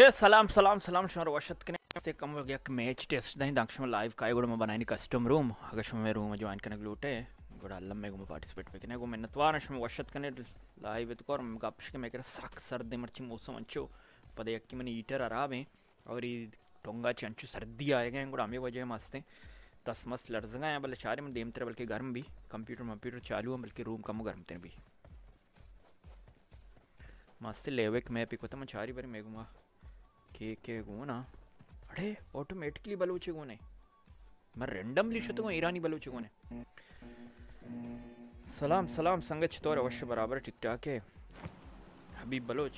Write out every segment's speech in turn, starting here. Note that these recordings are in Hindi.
के सलाम सलाम सलाम शुमार वशत कने ते कम हो गया मैच टेस्ट नहीं दक्षम लाइव काय गुड में बनानी कस्टम रूम अगर शुम में रूम ज्वाइन करने लूटे गुड में गुम पार्टिसिपेट पे कने गो मैं नतवार शुम वशत कने लाइव तो कर गपश के मैं कर सक सर्दी मर्ची मौसम अंचो पदे यक्की मन हीटर अराबे और ये टोंगा चंचु सर्दी आएगा गुड हमें वजह मस्ते दस मस्त लर्जगा हैं बल्कि चारे में देमते बल्कि गर्म भी कंप्यूटर कंप्यूटर चालू है बल्कि रूम कम गर्म भी मस्त लेवेक मैं पिको तो मैं चारी बारी मैं के के गुना अरे ऑटोमेटिकली बलूची गुने मैं रैंडमली शुतु ईरानी बलूची गुने सलाम सलाम संगत तौर अवश्य बराबर ठीक ठाक है Habib Bloch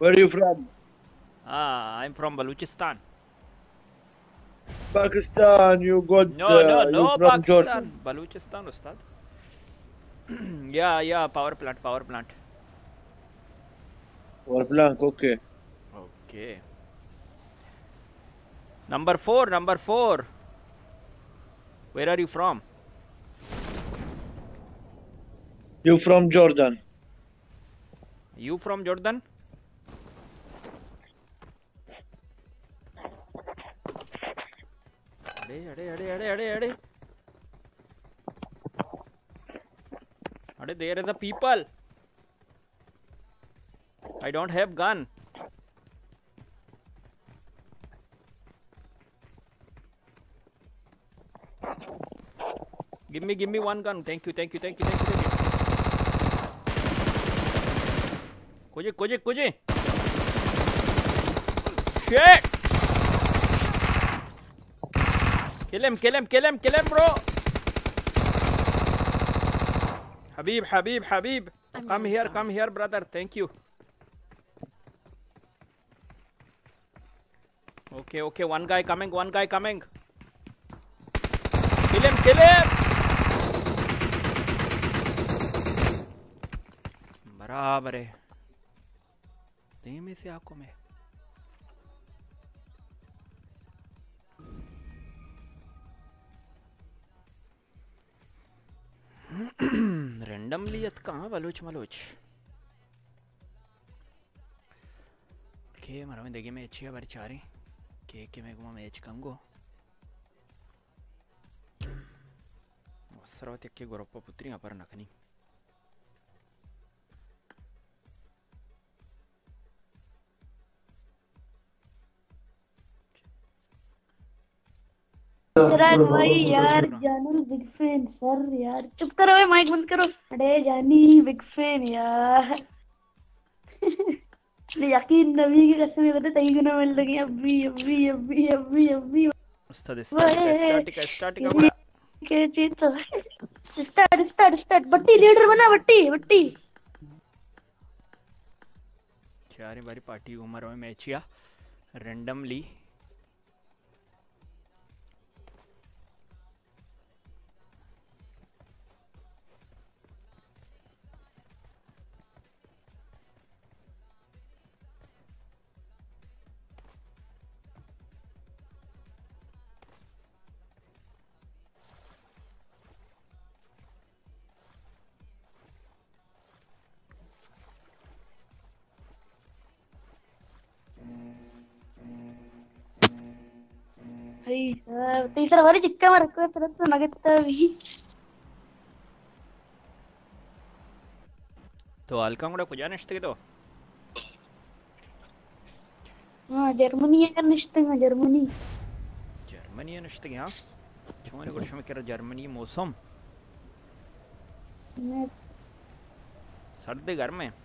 Where are you from? Ah, I'm from Baluchistan. Pakistan, you got. No, no, uh, no, from Pakistan. Jordan. Balochistan, Ustad. yeah, yeah, power plant, power plant. Power plant, okay. Okay. Number four, number four. Where are you from? You from Jordan? You from Jordan? अरे अरे अरे अरे अरे अरे अरे there is a people have gun. Give me, give me one gun. Thank you, thank you, thank you, thank you. Thank you. Koje, koje, koje. Shit! Kill him, kill him, kill him, kill him, bro. Habib, Habib, Habib. I'm Come here, sorry. come here, brother. Thank you. Okay, okay. One guy coming, one guy coming. Kill him, kill him. बराबर है धीमे से में randomly at कहाँ बलोच मलोच के मरा में देखिए मैं अच्छी बारी चारी के के मैं गुमा मैच कंगो वस्त्रवती के गोरप्पा पुत्री अपर नखनी। चिराग भाई यार जानू बिग फ़ैन सर यार। चुप करो भाई माइक बंद करो। अरे जानी बिग फ़ैन यार। यकीन नबी की कसम ये बता तई गुना मिल लगी। अभी अभी अभी अभी अभी उस्ताद स्टार्टिका स्टार्टिका के चीज़ तो स्टार्ट स्टार्ट स्टार्ट बट्टी लीडर बना बट्टी बट्टी। चारे बारी पार्टी उमर में मैच या रैंडमली तो भी तो हल्का मुड़ा कुछ जाने तो? हाँ जर्मनी जर्मनी जर्मनी हाँ चुमाने कुछ में कह जर्मनी मौसम सर्द गर्म है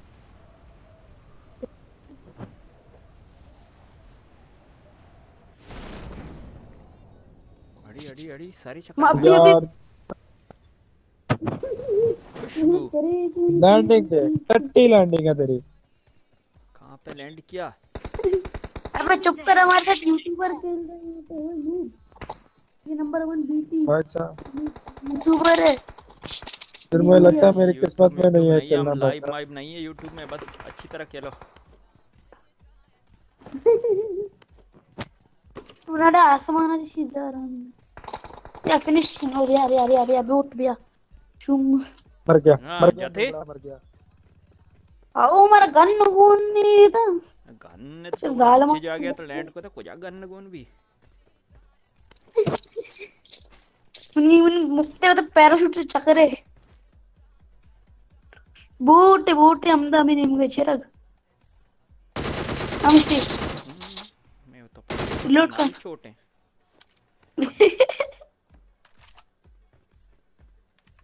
अड़ी अड़ी अड़ी सारी चक्कर अभी लैंडिंग थे। टट्टी लैंडिंग है तेरी। कहाँ पे लैंड किया? अबे चुप कर हमारे साथ यूट्यूबर खेल रहे हैं तो यू ये नंबर वन बीटी भाई साहब यूट्यूबर है। फिर मुझे लगता है मेरी किस्मत में नहीं है खेलना हम लाइव नहीं है यूट्यूब में बस अच्छी तरह खेलो। तुम्हारा आसमानाची शेजार या फिनिश हो गया यार यार यार यार उठ गया। शुम मर गया हाँ, मर गया? बंदा मर गया। आओ मारा गन गुन नहीं था। गन अच्छा, तो जालमा- नीचे जा गया तो लैंड को तो कुछ गन गुन भी। नहीं मुन मुक्ते तो पैराशूट से चकरे। बूटे बूटे अमदा में निम्गे चिरग नमस्ते हम्म, मैं तो कर। छोटे।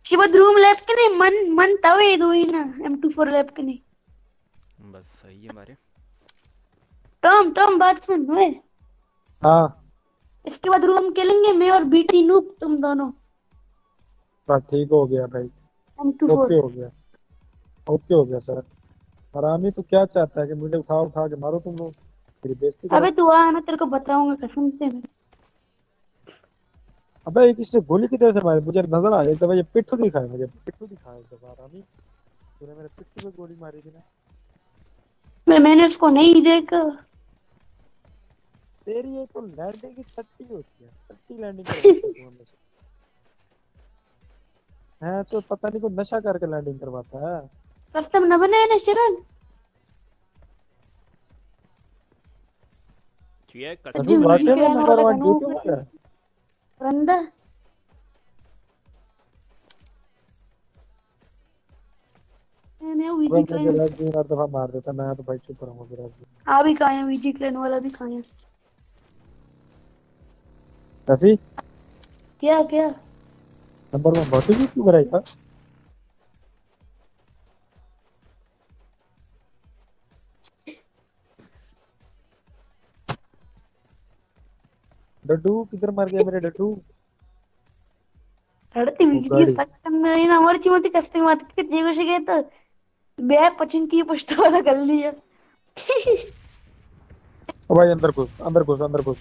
शिवद रूम लैब के नहीं मन मन तवे दो ही ना M24 लैब के नहीं। बस सही है मारे। टॉम टॉम बात सुन ओए। हाँ। इसके बाद रूम खेलेंगे मैं और बीटी नूप तुम दोनों। बस ठीक हो गया भाई। ओके हो गया। ओके हो गया सर। हरामी तो क्या चाहता है कि मुझे उठा उठा के मारो तुम लोग? मेरी बेइज्जती अबे तू आ ना तेरे को बताऊँगा कसम से। मैं अबे एक इसने गोली की तरह से मारी मुझे नज़र आ गई तो ये पिट्ठू दिखाए मुझे पिट्ठू दिखाया एक दफ़ा हरामी तूने मेरे पिट्ठू पे गोली मारी थी ना। मैं मैंने उसको नहीं देखा। तेरी ये तो लैंडिंग की टट्टी होती है टट्टी लैंडिंग करवाता है तू हमेशा। है तो पता नहीं को नशा करके लैंडिंग करवाता है। कस्टम न बने ना शरण ठीक है कसम जी, वाकई में नंबर वाला वन गाना ड्यूटी में है। बंदा। मैंने मैं वीजी मुझे क्लेन लग गई हर दफ़ा मार देता मैं तो भाई चुप रहूँगा अब आ भी खाया वीजी क्लेन वाला भी खाया रफी? क्या क्या? नंबर वन बहुत ही क्यों कराई डड्डू किधर मर गया मेरे डड्डू? रडती वीजी गाडी. सक्कन में ना मरची मती कस्टम मात के जेगो शिगे तो बे पचिन की पुष्ट वाला कर लिया ओ भाई अंदर घुस अंदर घुस अंदर घुस।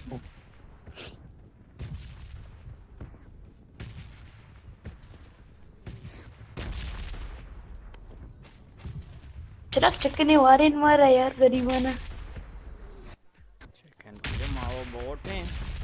चिराग चक्कने वारे न मारा यार गरीबाना। चिकन के माओ बोट हैं।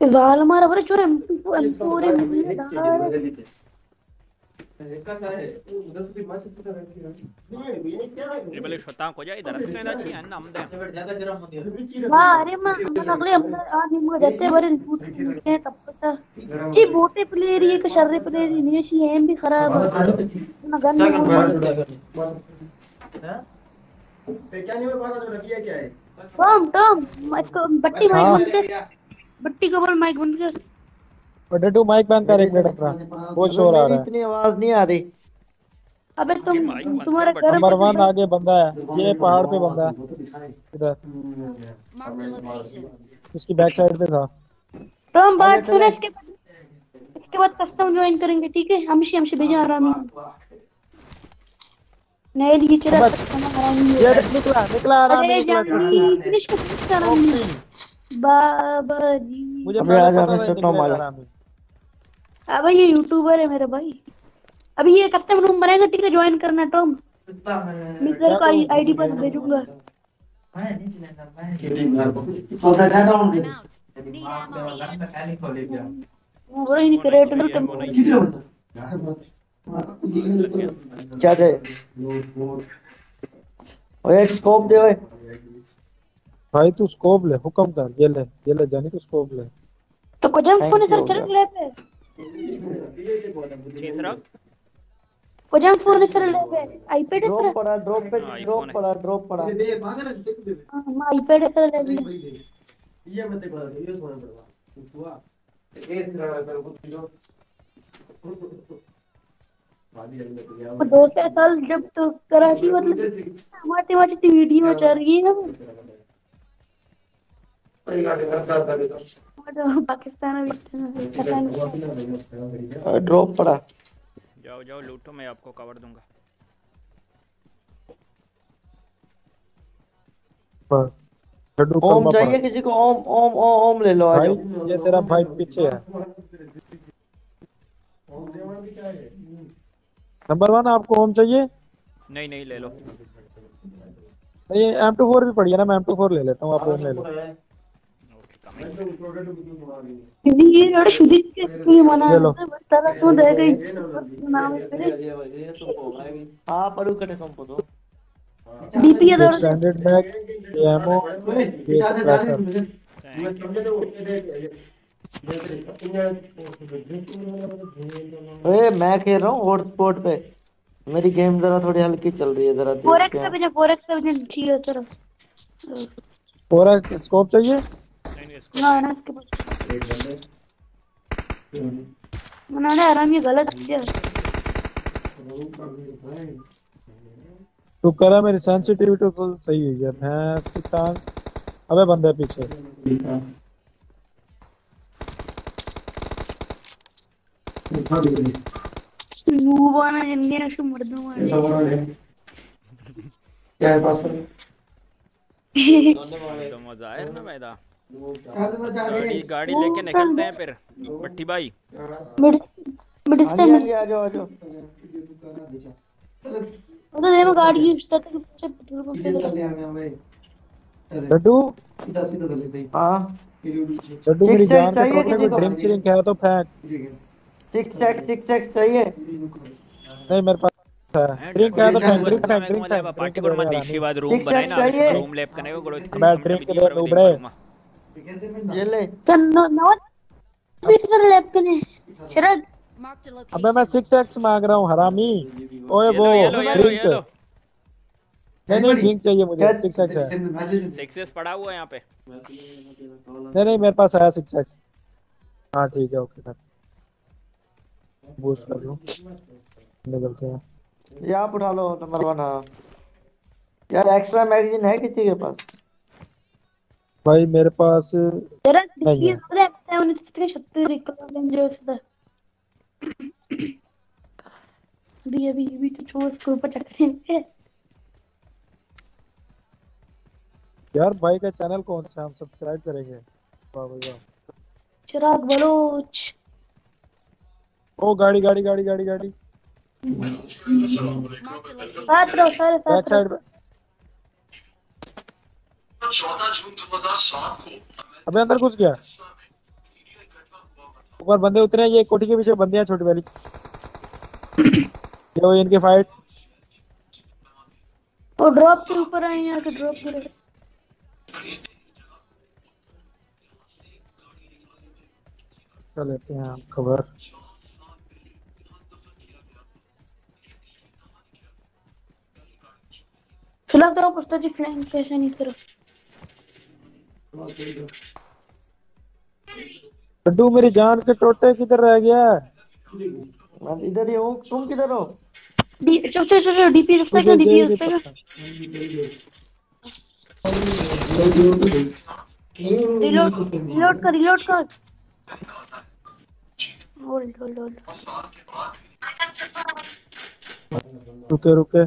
जाल मारा बरे जो एम एम पूरे ये भले शता को जाए इधर तो कहना चाहिए अन्ना हमदे अरे मैं हम अगले हम आ निम जाते बरे लूट के तब पता जी बोटे प्लेयर ये के शर्रे प्लेयर नहीं शी एम भी खराब ना गन टॉम टॉम इसको बट्टी माइक हाँ। बंद कर बट्टी को बोल माइक बंद कर। और डड्डू माइक बंद कर एक मिनट अपना। बहुत शोर आ रहा है। इतनी आवाज़ नहीं आ रही। अबे तुम तुम्हारा घर नंबर वन आगे बंदा है। ये पहाड़ पे बंदा है। इधर. इसकी बैक साइड पे था। टॉम बात सुन इसके बाद इसके बाद कस्टम ज्वाइन करेंगे ठीक है? हमशी हमशी भेजा आराम। है नए लिए चला निकला निकला आराम निकला फिनिश कर फिनिश कर आराम। है मुझे अबे हूँ। ये यूट्यूबर है मेरा भाई। अभी ये कस्टम रूम बनेगा ठीक है? ज्वाइन करना टॉम मैं तेरे को आईडी पर भेजूँगा। वही नहीं करे तो तुम क्या। दे ओए स्कोप दे ओए। भाई तू स्कोप ले हुक्म कर ये ले ये ले जानी तू स्कोप ले तो को jump Thank phone sir you, चल ले पे तीसरा को फ़ोन सर ले पे आईपैड ड्रॉप सर पड़ा ड्रॉप पे हाँ, ड्रॉप iPhone है। पड़ा ड्रॉप पड़ा हाँ आईपैड सर ले भी वो दो चार साल जब तो कराची मतलब हमारे हमारी वीडियो चल रही है और पाकिस्तान ड्रॉप पड़ा। जाओ जाओ लूटो मैं आपको कवर दूँगा। बस। ओम चाहिए किसी को ओम ओम ओम ओम ले लो आ भाई जाओ ये तेरा भाई पीछे है। नंबर वन आपको होम चाहिए? नहीं नहीं ले लो। टू फोर भी पड़ी है ना मैं एम टू फोर ले लेता हूँ आप होम ले लो। गई? नाम है हाँ पढ़ू कटे तुम पढ़ो डीपी है दौड़ स्टैंडर्ड बैग एमओ प्रेशर अरे मैं खेल रहा हूँ हॉटस्पॉट पे। मेरी गेम जरा थोड़ी हल्की चल रही है जरा फोर देख एक्स के पे भेजा फोर एक्स पे भेजा सर पूरा स्कोप चाहिए? इसको हाँ ना इसके पास मनाने आराम ये गलत है तू करा मेरी सेंसिटिविटी तो सही है मैं इसकी टांग अबे बंदे पीछे। नूबाना ज़िंदगी ने से मर दूँगा तो मज़ा आया ना मैदा। गाड़ी गाड़ी लेके निकलते हैं फिर भट्टी भाई? ड्रिंक तो फेंक। सिक्स सिक्स एक्स चाहिए। नहीं मेरे पास है। ड्रिंक है तो फेंक ड्रिंक ड्रिंक फेंक पार्टी ड्रिंक को मैं दे देशी बाद रूम बनाए ना? रूम लैब करने को गड़ो drink दे दूँ बड़े। ये ले। तो नो नो भी इधर लैब करने शरद अबे मैं. सिक्स एक्स मांग रहा हूँ हरामी। ओए वो ड्रिंक नहीं नहीं ड्रिंक चाहिए मुझे? सिक्स एक्स है। सिक्सेस पड़ा हुआ है यहाँ पे। नहीं नहीं मेरे पास है सिक्स एक्स हाँ ठीक है ओके सर बूस्ट कर लूँ निकलते हैं। ये आप उठा लो नंबर वन हाँ। यार एक्स्ट्रा मैगजीन है किसी के पास? भाई मेरे पास नहीं है। तो छत्तीस रिकॉर्ड डेंजरस था अभी अभी अभी तो छोड़ उसके ऊपर चढ़ यार भाई का चैनल कौन सा हम सब्सक्राइब करेंगे। वाह भाई वाह। चिराग बलोच। ओ गाड़ी गाड़ी गाड़ी गाड़ी गाड़ी। a location. साथ रहो। अबे अंदर घुस गया। ऊपर बंदे उतरे ये कोठी के पीछे बंदे हैं छोटी वाली। ये वो इनके फाइट वो ड्रॉप के ऊपर आए यहाँ के ड्रॉप कर। लेते हैं हम खबर। फ़िलहाल तो पुछता जी फ्लैंक कैसे नहीं तरफ़ लड्डू मेरी जान के टोटे किधर रह गया मैं इधर ही हूँ। तुम किधर हो? चल चल चल डीपी रुक तुझे जा डीपी जा पता। रिलोड रिलोड कर। रिलोड कर होल्ड होल्ड होल्ड रुके रुके।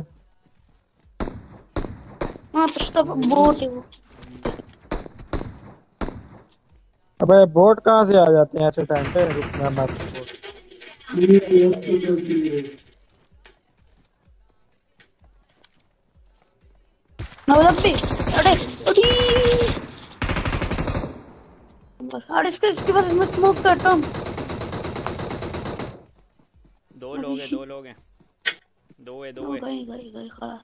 हाँ पुछता बोट है वो अबे बोट कहाँ से आ जाते हैं? ऐसे टाइम पे रुकना मत। बोट नवदब्बे अरे अरे। अरे इसके इसके बाद मैं स्मोक करता हूँ। दो लोग हैं दो लोग हैं। दो है दो है गए गए गए खड़ा।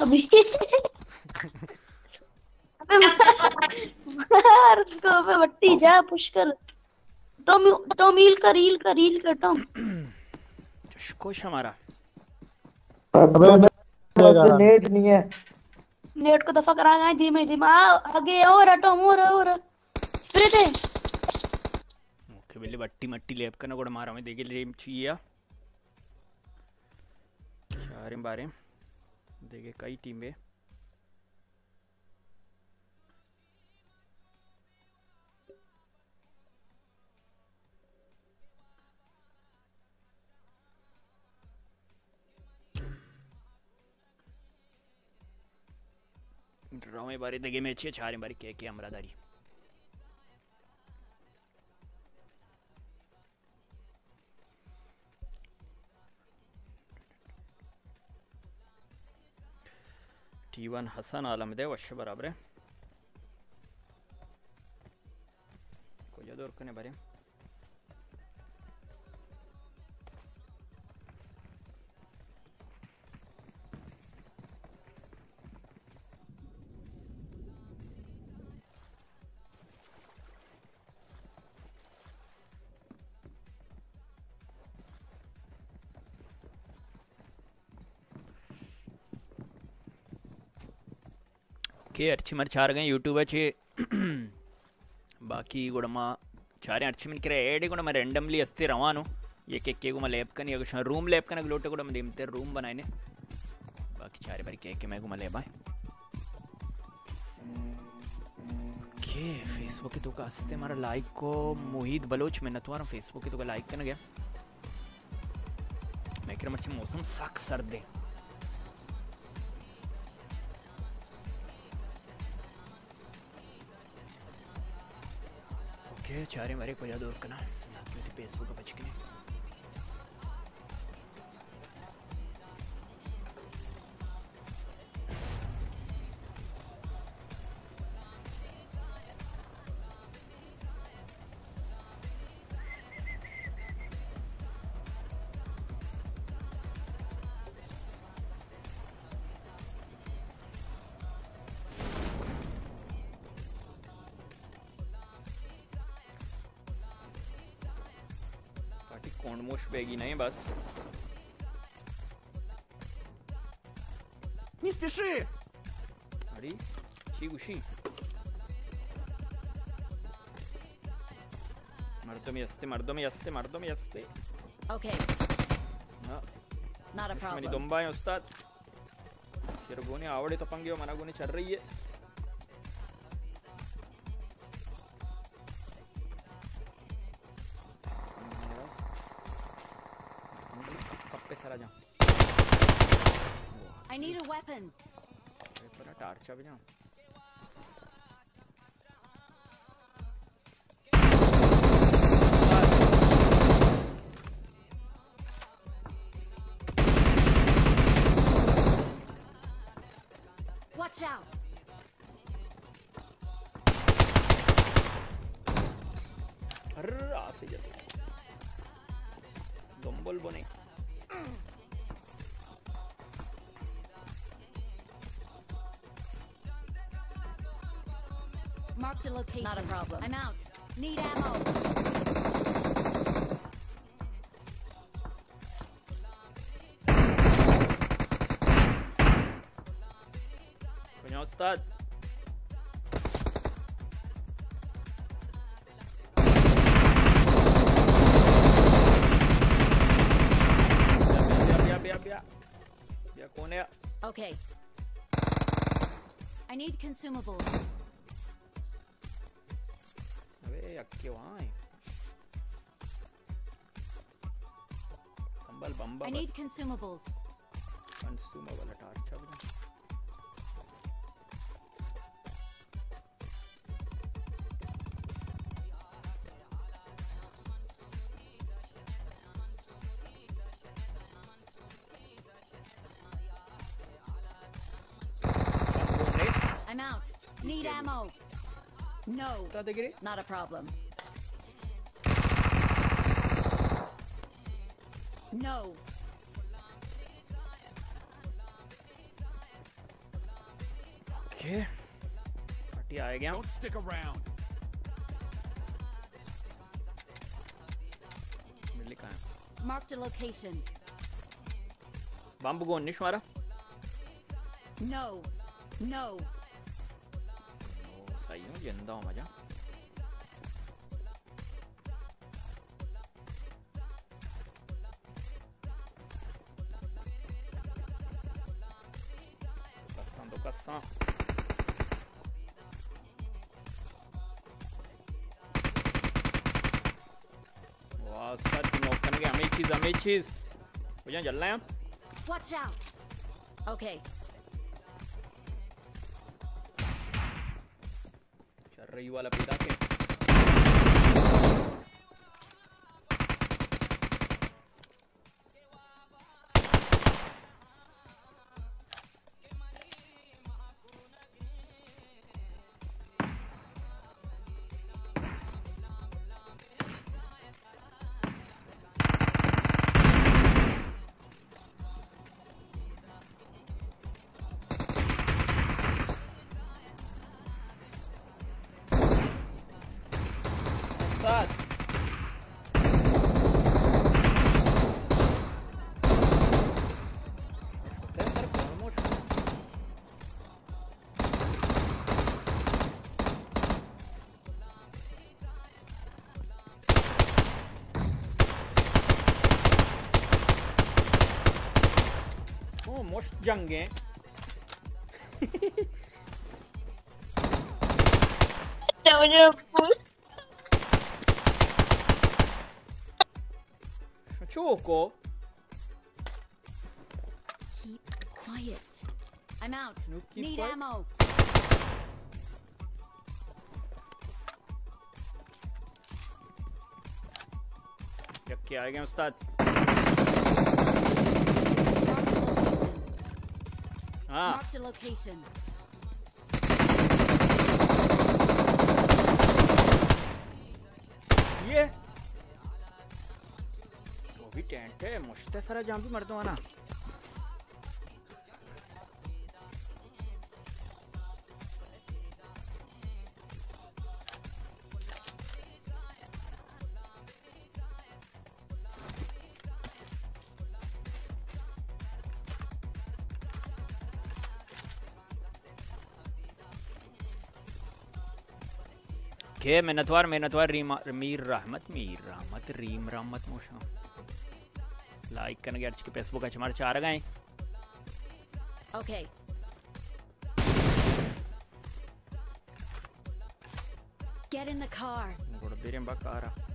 अभी पे मार को पे मट्टी जा पुश कर टॉम टॉम हील कर हील कर हील कर टॉम कोश हमारा। अबे नेट नहीं है नेट को दफ़ा करा गए धीमे धीमे आगे और टॉम और और फिर दे ओके बिल्ली बट्टी मट्टी लेप करना कोड मारा, मैं देखिए लेम चाहिए चारे बारे, देखे कई टीमें। Roma ibarédegi meccsét, és három barik ki emre dari. ಟಿವನ್ Hasan Alam ಇದೆ ವರ್ಷ ಬರಾಬ್ರೆ ಕೊಯ್ಯೋದು ಬರ್ಕೊನೆ ಬರೀ ओके ಅರ್ಚಿಮನ್ ಚಾರ್ಗೆ ಯೂಟ್ಯೂಬ್ ಆಚಿ ಬಾಕಿ ಗುಡಮ ಚಾರೆ ಅರ್ಚಿಮನ್ ಕಿರೆ ಏಡಿ ಗುಡಮ ರ್ಯಾಂಡಮ್ಲಿ ಅಸ್ತಿ ರವಾನು ಏಕೆ ಏಕೆ ಗುಮ ಲೇಪ್ಕನ್ ಈಗ ರೂಮ್ ಲೇಪ್ಕನ್ ಗ್ಲೋಟೆ ಗುಡಮ ದಿಮ್ತೆ ರೂಮ್ ಬನಾಯ್ನೆ बाकी चारे बारी के मैं घुमा ले भाई ओके फेसबुक के तो कास्ते हमारा लाइक को मोहित बलोच मैं नतवार फेसबुक के तो लाइक करना गया मैं कह रहा मौसम सख सर्द है चारे मारे को याद और करना। ond mhux begina jien bass. Nispixi! Għari, xie u xie. Mardom jasti, mardom jasti, mardom jasti. Okay. No. Not a problem. Mani dombaj ustat. Xirguni, għawli topangi u managuni ċarrije. Need a weapon. पूरा टार्चा भी Marked a location. Not a problem. I'm out. Need ammo. Start. Okay. I need consumables. I need consumables. Consumable. I'm out. Need ammo. No. Not a problem. No. Don't stick around. मिल कहाँ है Marked a location. बम्ब को उन्नीस मारा No. No. ओ, सही हूँ जिंदा हूँ मजा Caçando, caçando. वाह Damichis, Damichis. Voy a lamp. Watch out. Okay. Arriba la pitaca. jungle. Choco. Keep quiet. I'm out. No, Need quiet. ammo. Okay, I'm gonna start. a location. ये वो भी टेंट है मुश्ते सारा जहाँ भी मरते हो ना आना के मेहनतवार मेहनतवार रीम मीर रहमत मीर रहमत रीम रहमत मोशा लाइक करने अर्ज़ के फेसबुक अच्छे हमारे चार गए Okay. Get in the car. गुड़बीरे बकारा गाड़ी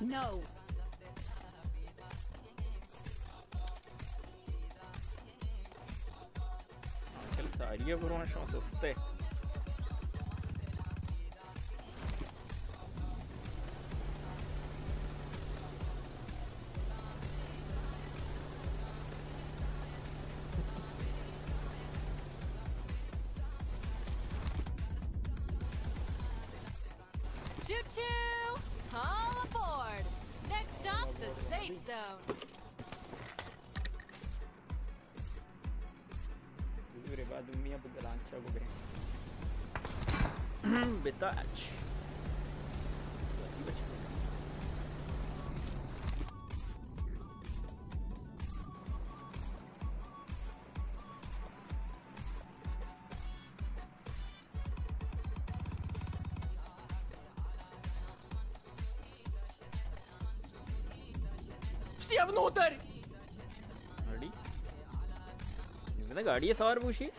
No. Helt ärlig över hur. Dure vado mia bugalancha, go mm, bene. Betacci. गाड़ी है सवार पूछी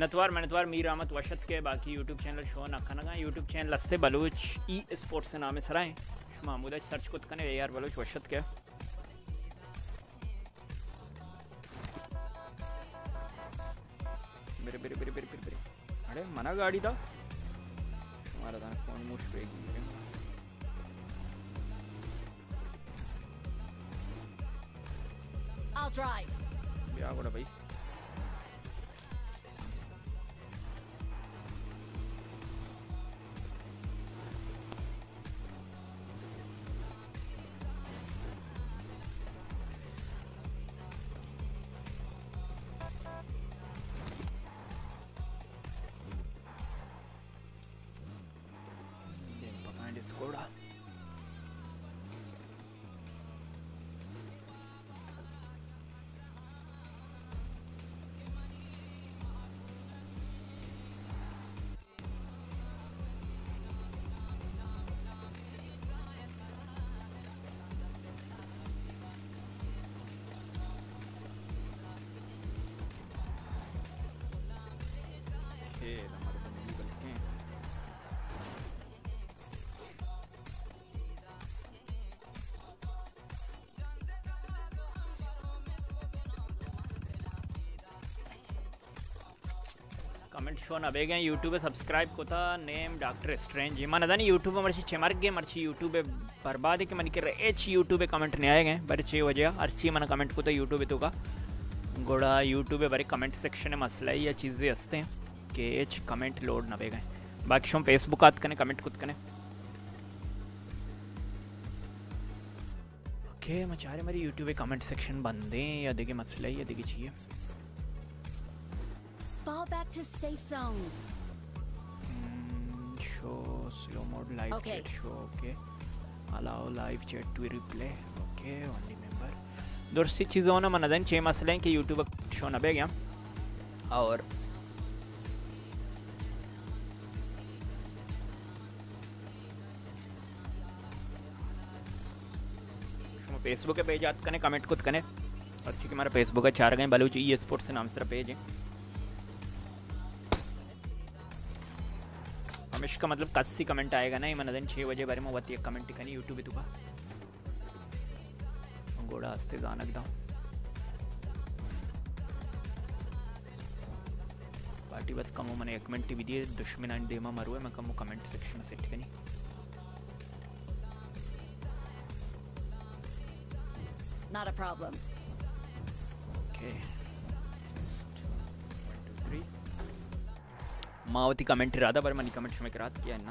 नतवार मनतवार मीर अहमद वशत के बाकी यूट्यूब चैनल शो नखा नगा यूट्यूब चैनल लस्ते बलूच ई स्पोर्ट्स से नाम है सराय महमूद सर्च कुत कने आर बलूच वशत के। ना na gaadi da. Aradan koymuş bekliyorum. I'll drive. Yeah, what a bey. Comment show अब यूट्यूब सब्सक्राइब को था नेम डॉक्टर स्ट्रेंज मैंने दी यूट्यूब मरची चमर गए, मरची यूट्यूब बर्बाद के मन की रे यूट्यूब कमेंट नहीं आए गए बरचे वजह अरची मैं कमेंट को था यूट्यूब तो का। गोड़ा यूट्यूब बारे कमेंट सेक्शन में मसला है या चीज़ें हँसते हैं के एच कमेंट लोड नबे गए बाकी शो फेसबुक आत कने कमेंट कुद कने ओके, मचारे मेरी यूट्यूब कमेंट सेक्शन बंदे या देखे मसला है या देखे चाहिए back to safe zone. show slow mode live Okay. chat show okay allow live chat to replay okay only member दूसरी चीज़ों ना मनदन छः मसले हैं कि यूट्यूब शो ना गया और फेसबुक पे पेज आत कने कमेंट खुद कने और कि हमारा फेसबुक है चार गए बलूच ई स्पोर्ट्स नाम से पेज है हमेश का मतलब कस्सी कमेंट आएगा ना? मन दिन छः बजे बारे में एक कमेंट कनी यूट्यूब तुका गोड़ा हस्ते जानक दा पार्टी बस कमो मैंने एक मिनट विधि दुश्मन आणि देमा मरू है मैं कमो कमेंट सेक्शन सेट कनी Not a problem. ओके මාවති කමෙන්ට් රාධ පරමණි කමෙන්ට් මේ කරත් කියන්න.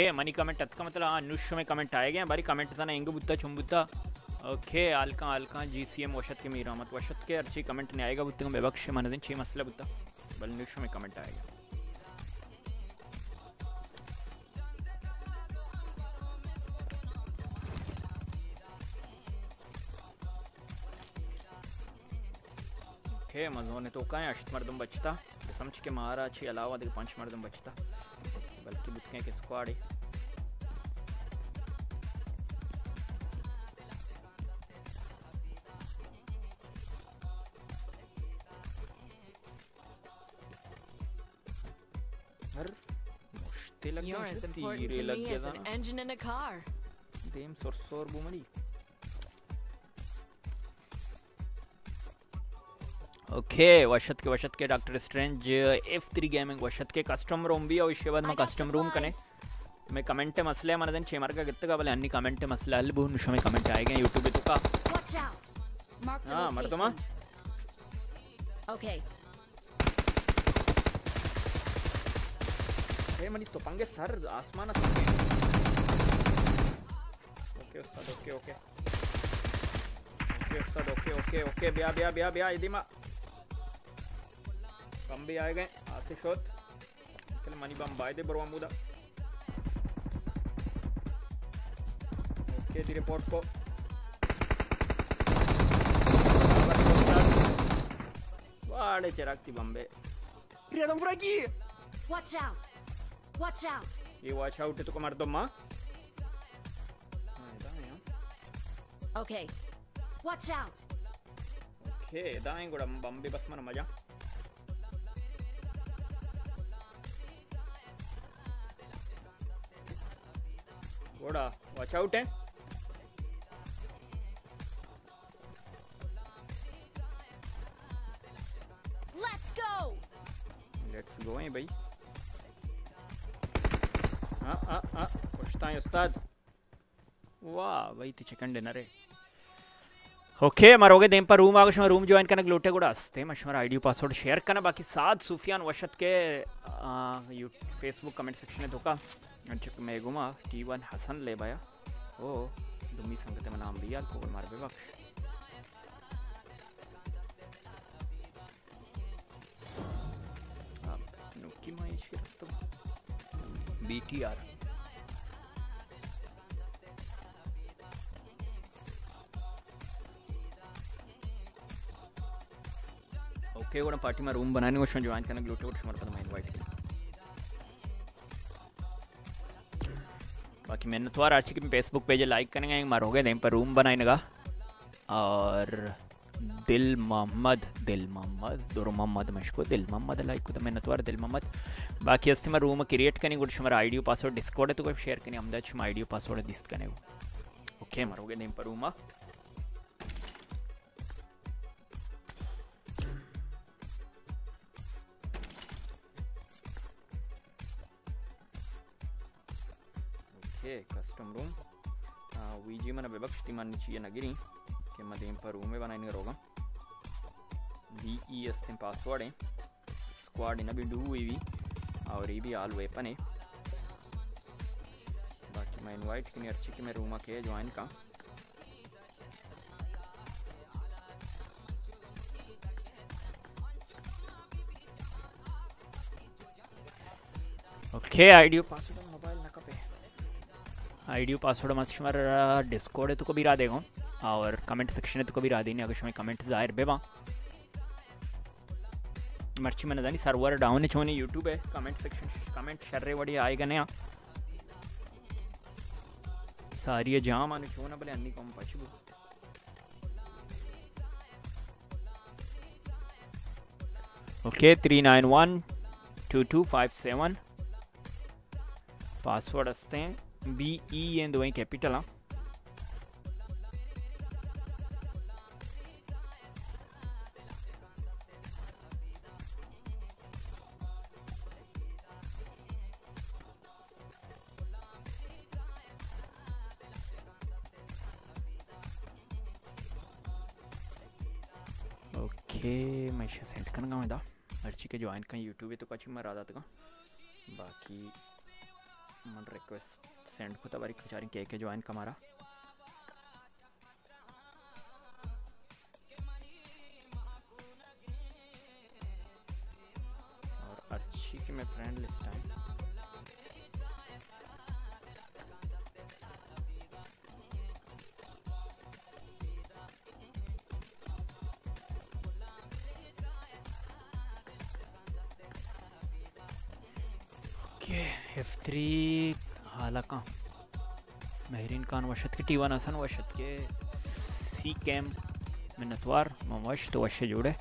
ಓಕೆ ಮನಿ ಕಮೆಂಟ್ ಅದಕ್ಕೆ ಮತ್ತಲ್ಲ ಅನುಷ್ में ಕಮೆಂಟ್ आए गए बारी कमेंट था ना इंग बुत्ता चुम बुत्ता ओके आलका आलका जी सी एम वशत के मीरा मत वशत के अर्ची कमेंट नहीं आएगा बुत्ते को बेबक्श मन दिन छः मसला बुत्ता बल नुश में कमेंट आएगा ओके मजोने तो का है अष्ट मर्दम बचता समझ के मारा अच्छी अलावा देखो पंच मर्दम बचता बल्कि बुतके के स्क्वाड है मुश्ते लग You're as important तीरे to लग me गया as था an ना engine in ओके वशत के वशत के Doctor Strange F three gaming वशत के कस्टम रूम भी और इसके बाद मैं कस्टम रूम कने। मैं कमेंट मसले हमारे दिन छः मार का कितने का बोले अन्य कमेंट मसले हल बहुत मुझे कमेंट आएगा यूट्यूब पे तो का हाँ मर तो माँ ओके ये मनी तो पंगे सर आसमान ओके उस्ताद ओके ओके। ओके उस्ताद ओके ओके ओके ब्या ब्या ब्या ब्या इदिमा कंबे आए गए आशीष होत चल मनी बम बाय दे बरवा मुदा। ओके दी रिपोर्ट को। वाले चराकती बम्बे। प्रिया तुम फ्रैगी वॉच आउट वॉच आउट ये वॉच आउट तो कमर दम्मा। हाँ, ओके वॉच आउट ओके दाएँ गुड़ा बम्बे बस मन मज़ा। घोड़ा वॉच आउट है लेट्स गो लेट्स गो हैं भाई हाँ हाँ हाँ उस्ताद वाह भाई तिचे कंडे नरे ओके मरोगे देम पर रूम आगे में रूम ज्वाइन करने के लोटे गुड़ा हँसते मशमर आईडी पासवर्ड शेयर करना, बाकी सात सूफियान वशत के फेसबुक कमेंट सेक्शन में धोखा। चुक मैं गुमा टी वन हसन ले बाया। ओ दुमी संगत में नाम भी यार को मार बेबख्श बीटीआर ओके కూడా పార్టీ మా రూమ్ बनाने को ज्वाइन करने ग्लूटे को शुमार मैं इनवाइट किया बाकी मैंने तो आज की फेसबुक पेज लाइक करेंगे मारोगे नहीं पर रूम बनाएगा और दिल मोहम्मद दिल मोहम्मद दोरो मोहम्मद मशको दिल मोहम्मद लाइक को मैंने तो दिल मोहम्मद बाकी अस्ते मैं रूम क्रिएट करने गुड शुमार आईडी पासवर्ड डिस्कॉर्ड है तो कोई शेयर करनी हमदा शुमार आईडी पासवर्ड दिस्त करने ओके मारोगे नहीं पर रूम है कस्टम रूम वीजी मैं विभक्ति मन चीज़ नगर कि मैं रूमे बनाने का रोगा बीईएस पासवर्ड है स्क्वाड इन भी डू इवी और ये भी आल वेपन है बाकी मैं इनवाइट की अर्ची कि मैं रूम आके ज्वाइन का ओके आईडियो पास मस्त शुमार डिस्कॉर्ड है तो को भी रा देगा और कमेंट सेक्शन है तो को भी रा देनी अगर कमेंट ज़ाहिर बेबा। मर्ची में जानी सर्वर डाउन है, छोनी यूट्यूब है कमेंट सेक्शन कमेंट शर्रे वड़ी आएगा नया। सारी जाम आने छो ना भले अन्नी कम पछबू okay three nine one two two five seven password असते। हैं बी एन दो कैपिटल हाँ ओके मैं सेंड करना मैं अर्ची के ज्वाइन का यूट्यूब तो कची मैं राधा का बाकी मन रिक्वेस्ट सेंड को तबारी खचारी के के ज्वाइन कमारा और अच्छी की मैं फ्रेंड लिस्ट एफ़ थ्री हलाका महरीन खान वशद के, टीवान हसन वशद के, सी कैम मिनतवार मश तो वश जुड़े।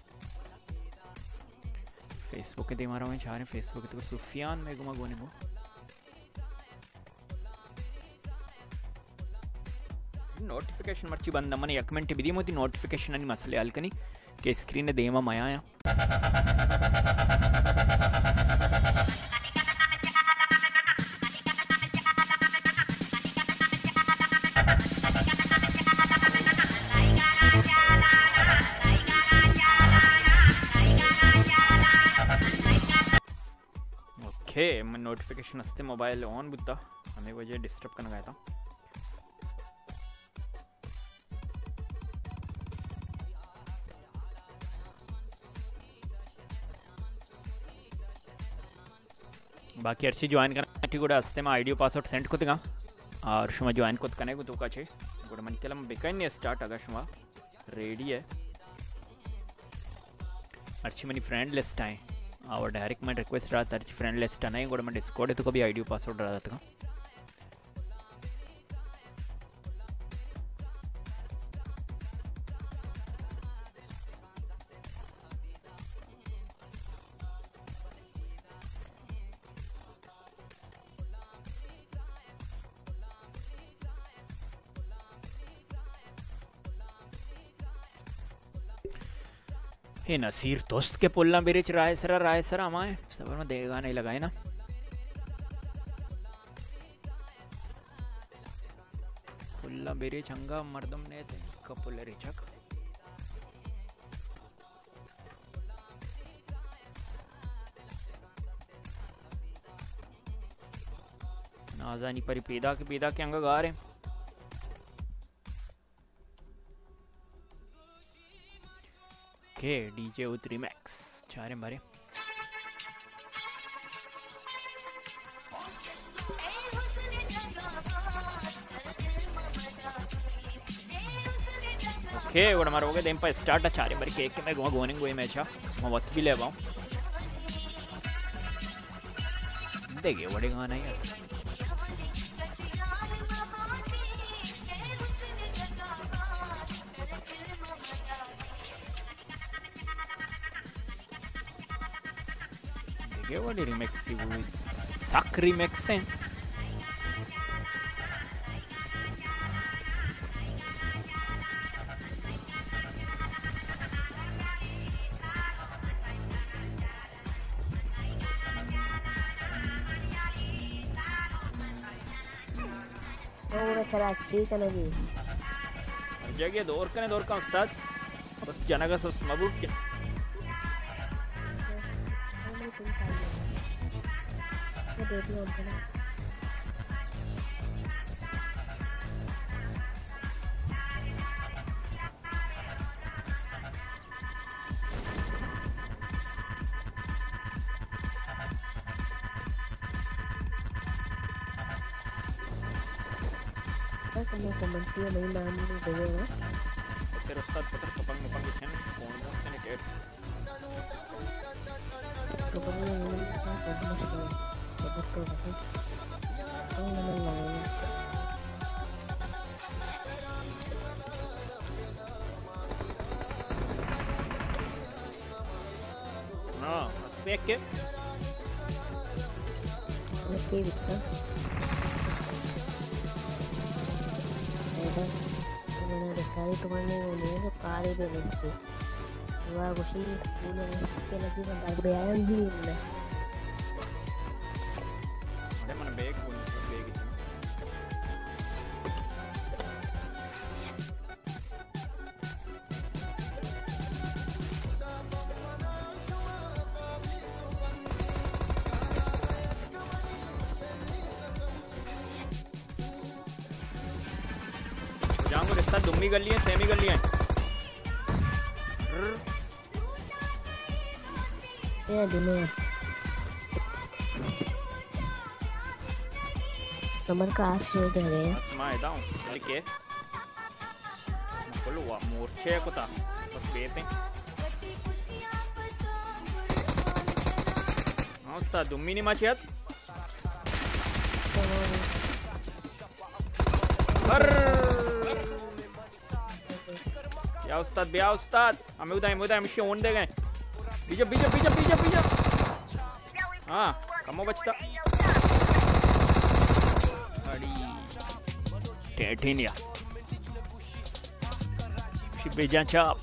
फेसबुक के मारा में छा रहे फेसबुक तो सुफियान में गुमा गोने को। नोटिफिकेशन मर्ची बंद, मन एक मिनट भी मोती नोटिफिकेशन मसले हल्कनी के स्क्रीन देमा मया आया। नोटिफिकेशन अस्ते मोबाइल ऑन बुद्धा। आम्ही वजह डिस्टर्ब करणं काय बाकी अर्ची जॉईन करना, ठीक असते अस्ते आय डी पासवर्ड सेंड को कोत का अर्श मग को कोत का नाही तुकाचे कुठं म्हणजे त्याला मग बेकायनी स्टार्ट अगर शुमा। रेडी है। अर्ची मनी फ्रेंड लिस्ट आए। और डायरेक्ट मैं रिक्वेस्ट रहा था अर्ची फ्रेंड लिस्ट आना गुड मैं डिस्कॉर्ड तो कभी आईडी पासवर्ड रहा था हे नसीर दोस्त के पुल्ला मेरे च, राय सरा राय सरा हमारे सबर में देगा, नहीं लगाए ना। पुल्ला मेरे चंगा, मर्दम ने ते कपुल रिचक नाजानी परी पेदा के पेदा के अंगा गा रहे ओके डीजे उतरी max. Remax. Çare mare. Okay वो हमारा हो गया। देम पर स्टार्ट अच्छा रे बरी केक के। मैं गोवा गोनिंग गोई मैच हाँ। मैं वत भी ले पाऊँ देखिए बड़े गाना है। Olha ele Maxi Sacri Maxen. ಚಲಾಕ್ ಚೀಕನಲ್ಲಿ ಜಗ್ಗೆ ದೋರ್ಕನೆ ದೋರ್ಕ ಅನ್ಸ್ತದ ಬಸ್ ಜನಗ ಸ್ವಲ್ಪ ಮಗುಕ್ಕೆ का उस्ताद बस जनगा सस una de cada tomando un eso pare de este iba a coger निकल लिया ये दुनिया udah kaas yung dere. May daw. Like. Nakuluwa murche ko ta. Bas bete. Alta mini या उस्ताद बिया उस्ताद? हमें उदाई मुदाई हम शोन दे गए। बीजा बीजा बीजा बीजा बीजा हाँ कमो बचता। अड़ी। टेटिनिया शिबेजा चाप हिकायत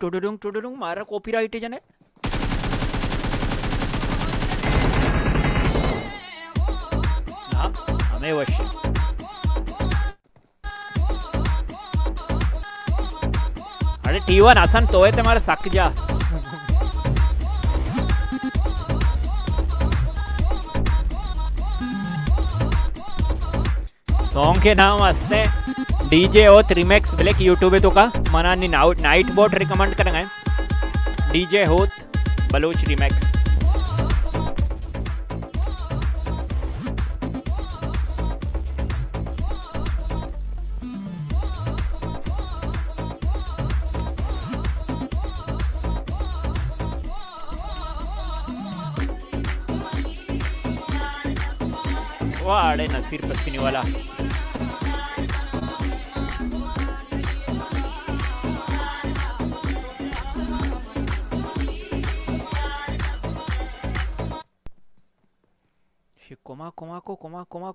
टुडुडुंग टुडुडुंग मारा कॉपीराइट है जने ना हमें वश्य आसन तो है तुम्हारा सक जा सॉन्ग के नाम हँसते डीजे होत रिमेक्स ब्लैक यूट्यूब तो का मना नी नाइट बोट रिकमेंड करेंगे। डीजे होत, बलोच रिमेक्स वाड़े नसीर पसीनी वाला।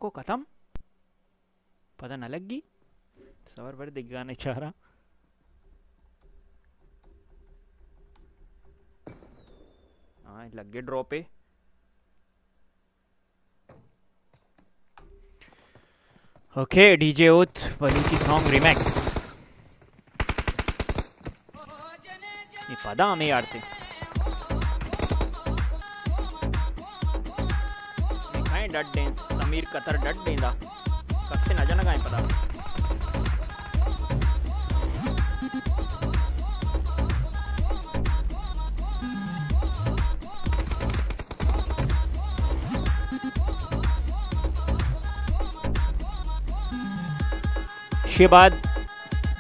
को खत्म। पता न लगी सवर पर दिख नहीं चाह रहा हाँ लग गए ड्रॉ पे। ओके डीजे उत बलूची सॉन्ग रिमैक्स ये पदा हमें यारते खाएँ डट दें समीर कतर डट देंदा कब से न जाना पता। इसके बाद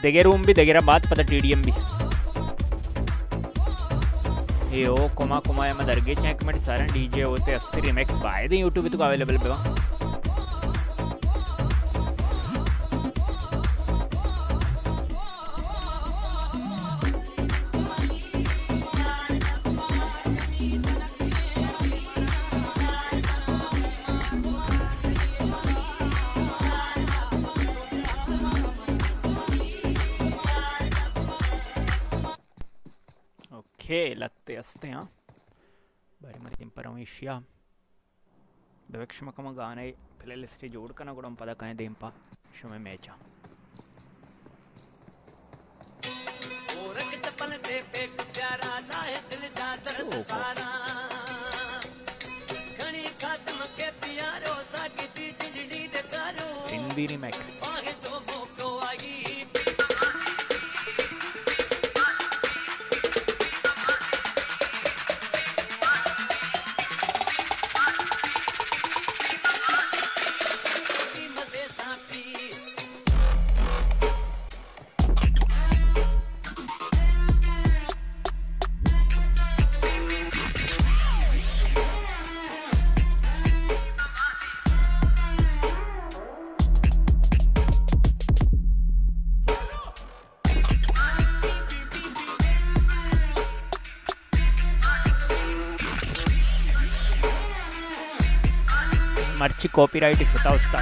देगे रूम भी देगेरा बात पता टीडीएम भी। ये ओ, कोमा कोमा या दरगे चेक में सारे डीजे होते अस्ति रिमिक्स बाय दे यूट्यूब तो अवेलेबल बेवा లత్తే వస్తే బరి మరి దింపరం విషయ వివక్షమకమ గానే పిల్లలిస్తే జోడుకన కూడా పదకాయ దింప షుమే మేచ సింధీ రిమిక్స్ अच्छी कॉपीराइट होता उसका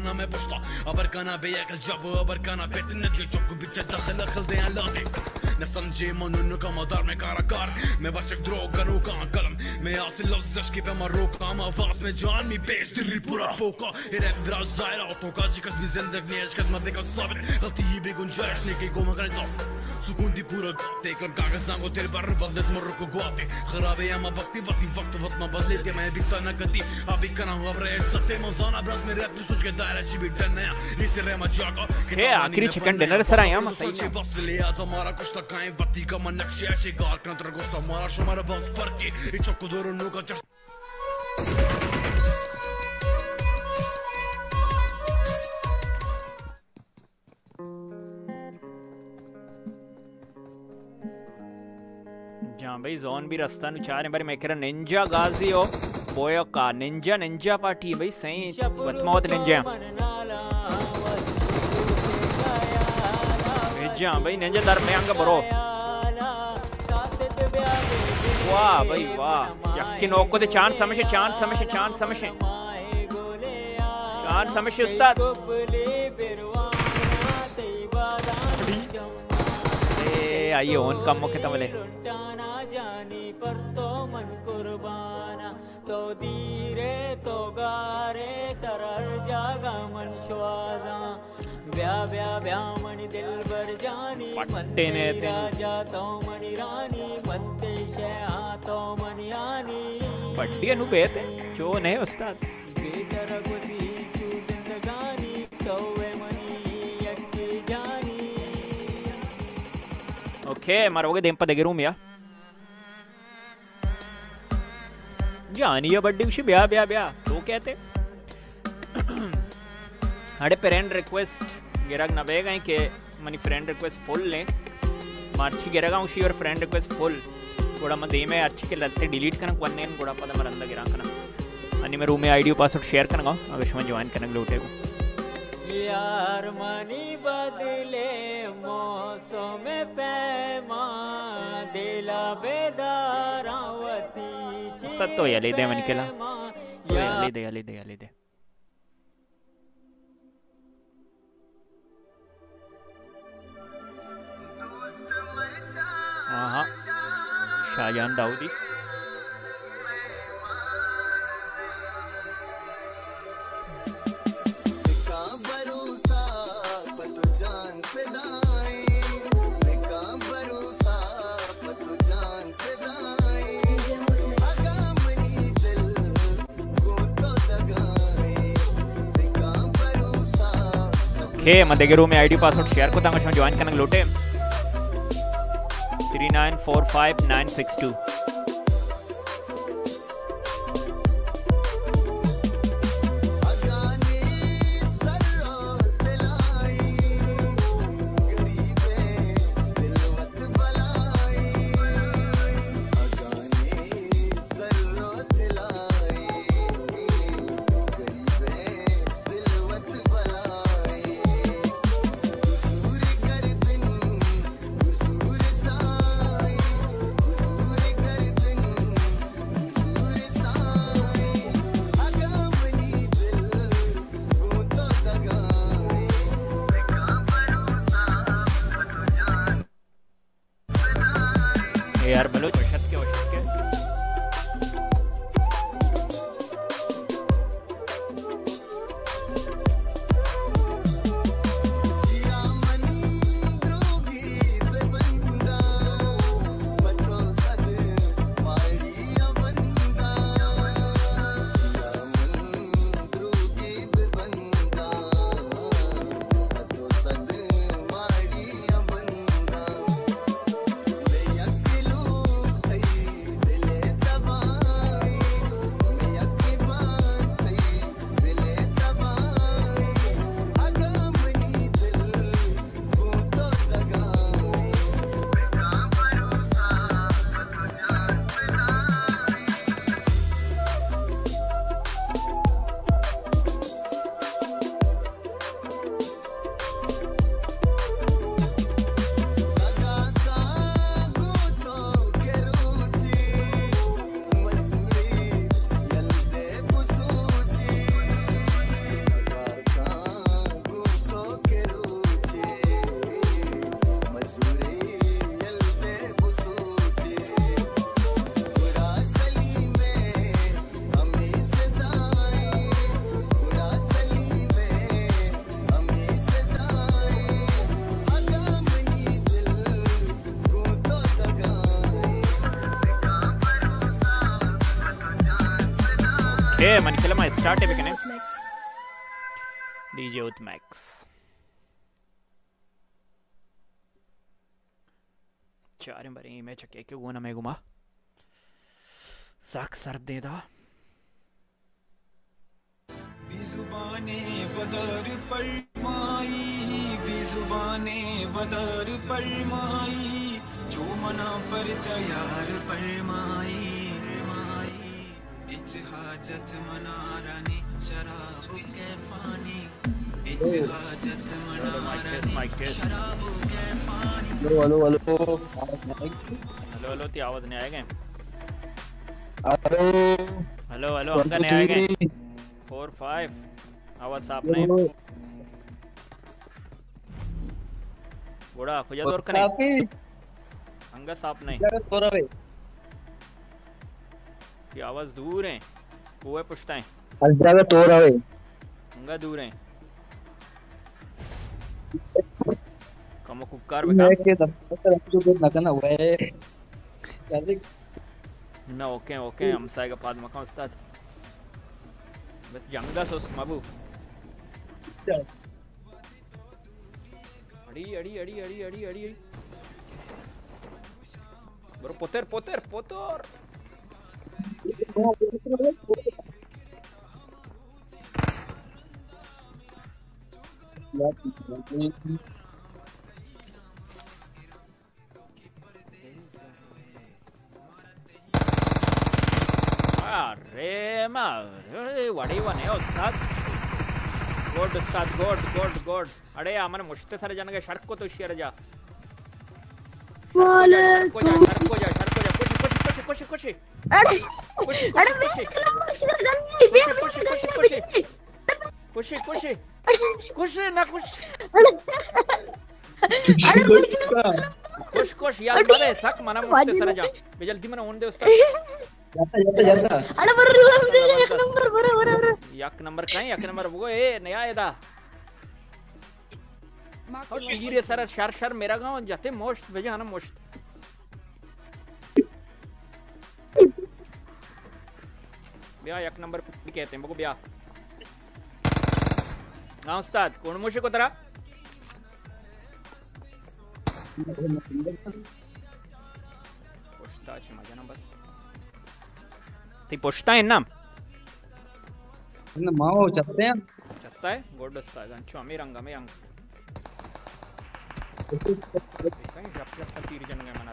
Anam e boşta Abarkana beye kalcabı Abarkana betine gel çok biçe dahil akıldayan lade Ne sancayım onun kama dar me kara kar Me başak drogan ukan kalım Me yasil lafz aşkı pe marroka Ama fas me can mi bestir ripura Poka Rap biraz zahira Otoka zikas bir zendek ne aşkat Ma beka sabit Galtiyi bir gün cahş Ne kego ma kanit सुकून दी पूरा गाते कर कागज़ सांगो तेरे पर बदलत मरो को गुआते खराबे या मैं वक्ती वक्ती वक्त वक्त मैं बदले के मैं भी कना कती अभी कना हुआ अब रहे सत्य मौजाना ब्रत में रैप तू सोच के दाए फ़र्क है इचो को दोरो नु का हाँ भाई जोन भी रास्ता नु चार बार मैं कह रहा निंजा गाजी हो बोयो का निंजा निंजा पार्टी भाई सही बतमौत निंजा। निंजा, भाई निंजा दर में अंग बरो वाह, भाई वाह यक्की नोको दे चाँद समझे चाँद समझे चाँद समझे। चाँद समझे, उस्ताद। ए, आइए ओन कम मुखे तमले जानी पर तो मन तो धीरे तो गारे तरल जागा मन श्वाजा ब्या ब्या ब्या मणि दिल भर जानी मनते राजा तो मणि रानी मते शे आ तो मणि आनी पट्टी अनुपेत जो ने उस्ताद। बेतर गुजी तू जिंदगानी कौवे मणि यक्की जानी। ओके मारोगे देम पर देगे रूम या? जानी है बड्डी विषय ब्याह ब्याह ब्याह। तो कहते। अरे फ्रेंड रिक्वेस्ट गिराक ना बेगा के मनी फ्रेंड रिक्वेस्ट फुल लें मार्ची गिरागा उसी और फ्रेंड रिक्वेस्ट फुल थोड़ा मैं दे में अच्छी के लगते डिलीट करना को ने थोड़ा पता मैं अंदर गिरा करना। अन्य मैं रूम में आईडी पासवर्ड शेयर करना अगर शुमा ज्वाइन करने के लोटे को। यार मनी बदले मौसम पैमा, दिला बेदा सत्तो या ले दे मन या ले दे या ले दे या ले दे हाँ शाहजहान दाऊदी ओके मध्य के आई डी पासवर्ड शेयर को तंग जॉइन करना लोटे three nine four five nine six two ಏ ಮನಿಕೆಲಮ್ಮ ಸ್ಟಾರ್ಟ್ ಬೇಕೇನೆ ಡಿ ಜೆ ವಿತ್ ಮ್ಯಾಕ್ಸ್ चार मरे में चके के वो ना मैं घुमा? साख सर दे दा। बिजुबाने बदर परमाई बिजुबाने बदर परमाई जो मना पर चार परमाई इच हाजत मनारानी शराब के फानी। इच हाजत मनारानी शराब के Fani. Hello hello hello hello hello ती आवाज़ नहीं आएगा? हेलो हेलो हेलो अंका नहीं आएगा? फोर फाइव आवाज़ साफ़ नहीं। बड़ा खुजा दौर का नहीं? अंगा साफ़ नहीं। की आवाज़ दूर है वो है पुछता है अल्ट्रा का तोर उनका दूर है। कम कुकार बता मैं के दफ्तर जो कुछ नकन हुआ है ना ओके ओके हम साइगा पाद मका उस्ताद। बस जंगा सोस मबू। अड़ी अड़ी अड़ी अड़ी अड़ी अड़ी। बरो पोतर पोतर पोतर। अरे मा अरे वड़ी वने उस्ताद गुड उस्ताद गुड गुड गुड। अरे आमने मुश्ते सारे जन के सड़क को तो शेयर जा। वाले को जा सड़क को जा सड़क को जा कुछ कुछ कुछ कुछ कुछ। अरे अरे मैं खुशी। खुशी, खुशी, खुशी, खुशी। खुशी ना खुश अरे मुझे खुश खुश यार मरे सक मना मुश्ते सारे जा बे जल्दी मना होने दे उस्ताद जाता जाता जाता। अरे बरं एक नंबर बरं बरं बरं यक नंबर काय यक नंबर वो ए नया एदा और. तीर सर शर शर मेरा गाँव जाते मोस्ट भेजा ना मोस्ट। ब्याह एक नंबर कहते हैं बघू ब्या। नमस्तात हाँ, कोण मुशी कोतरा पोस्टाची माझ्या बस। ते पोस्टा है ना? ना माओ चत्ते हैं। चत्ता है? गोड दस्ता है गंचो अमी रंगा में रंग। कहीं जब जब तीर जन गए मना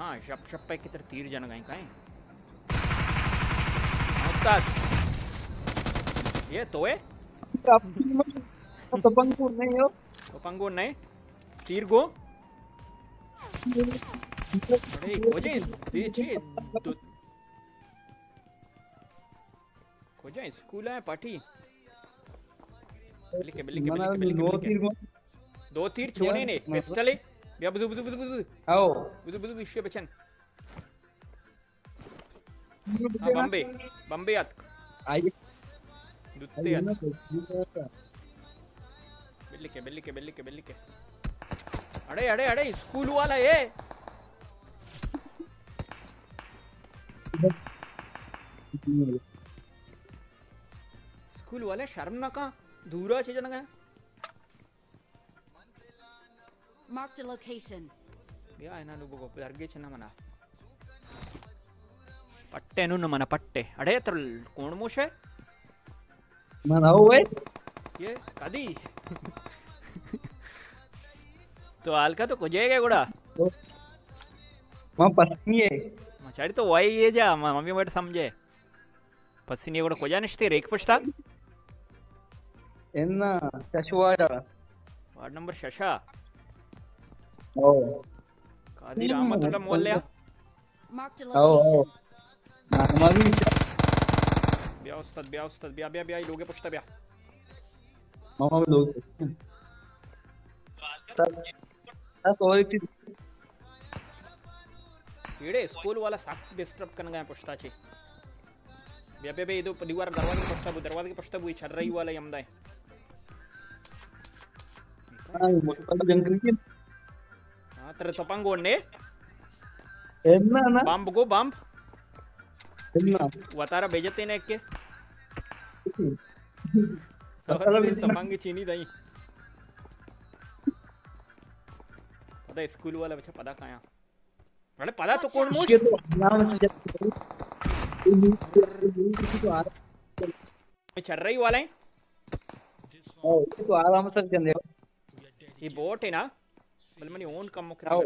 हाँ शप शप पे कितर तीर जन गए कहीं। ये तो है। तो पंगू नहीं हो। तो पंगू नहीं। तीर गो। अरे कोजे दीजिए तो कोजे स्कूल है पार्टी बिल्ली के बिल्ली के बिल्ली के दो तीर छोड़े नहीं तो- पिस्टल ही 야 부두 부두 부두 부두 아오 부두 부두 विषय बचन हाँ बम्बे बम्बे याद दुत्ते याद बिल्ली के बिल्ली के बिल्ली के बिल्ली के अरे अरे अरे स्कूल वाला ये स्कूल वाले शर्म ना का दूरा छे जन गया Mark the location. యా అయినా నువ్వు గొప్ప జరిగించిన మన పట్టే నున్న మన పట్టే అడే త్ర కోణ మోషే మన ఓవే ये कदी तो हल्का तो कुजेगा गुड़ा मैं पसनी मचाड़ी तो वही ये जा मम्मी बट समझे पसनी गुड़ा कोजा निश्ते रेख पछता एन्ना शशवाड़ा वार्ड नंबर शशा ओ कादी रामतुल्ला मोहल्ले ओ नामावी बिया उस्ताद बिया उस्ताद बिया बिया बिया लोगे पुष्टा बिया. मामा भी लोग बस और एक चीज़ येड़े स्कूल वाला साथ डिस्टर्ब करने गया पुष्टा छी बिया बिया बिया इधर दीवार दरवाजे के पुष्टा बु दरवाजे के पुष्टा बु छर रही वाला यमदा है हाँ मोटा जंगल की पंगो ने ಎನ್ನ बम्ब को बम्ब ಎನ್ನ वतारा बेजते ने के वतारा बेजते ना। तपंग चीनी दई पता स्कूल वाला बच्चा पता कहाँ है? अरे पता तो कौन मुझ के तो नाम से चल रही वाला है ओ तो आराम से चंदे ये बोट है ना बल मनी ओन कम मुख आओ।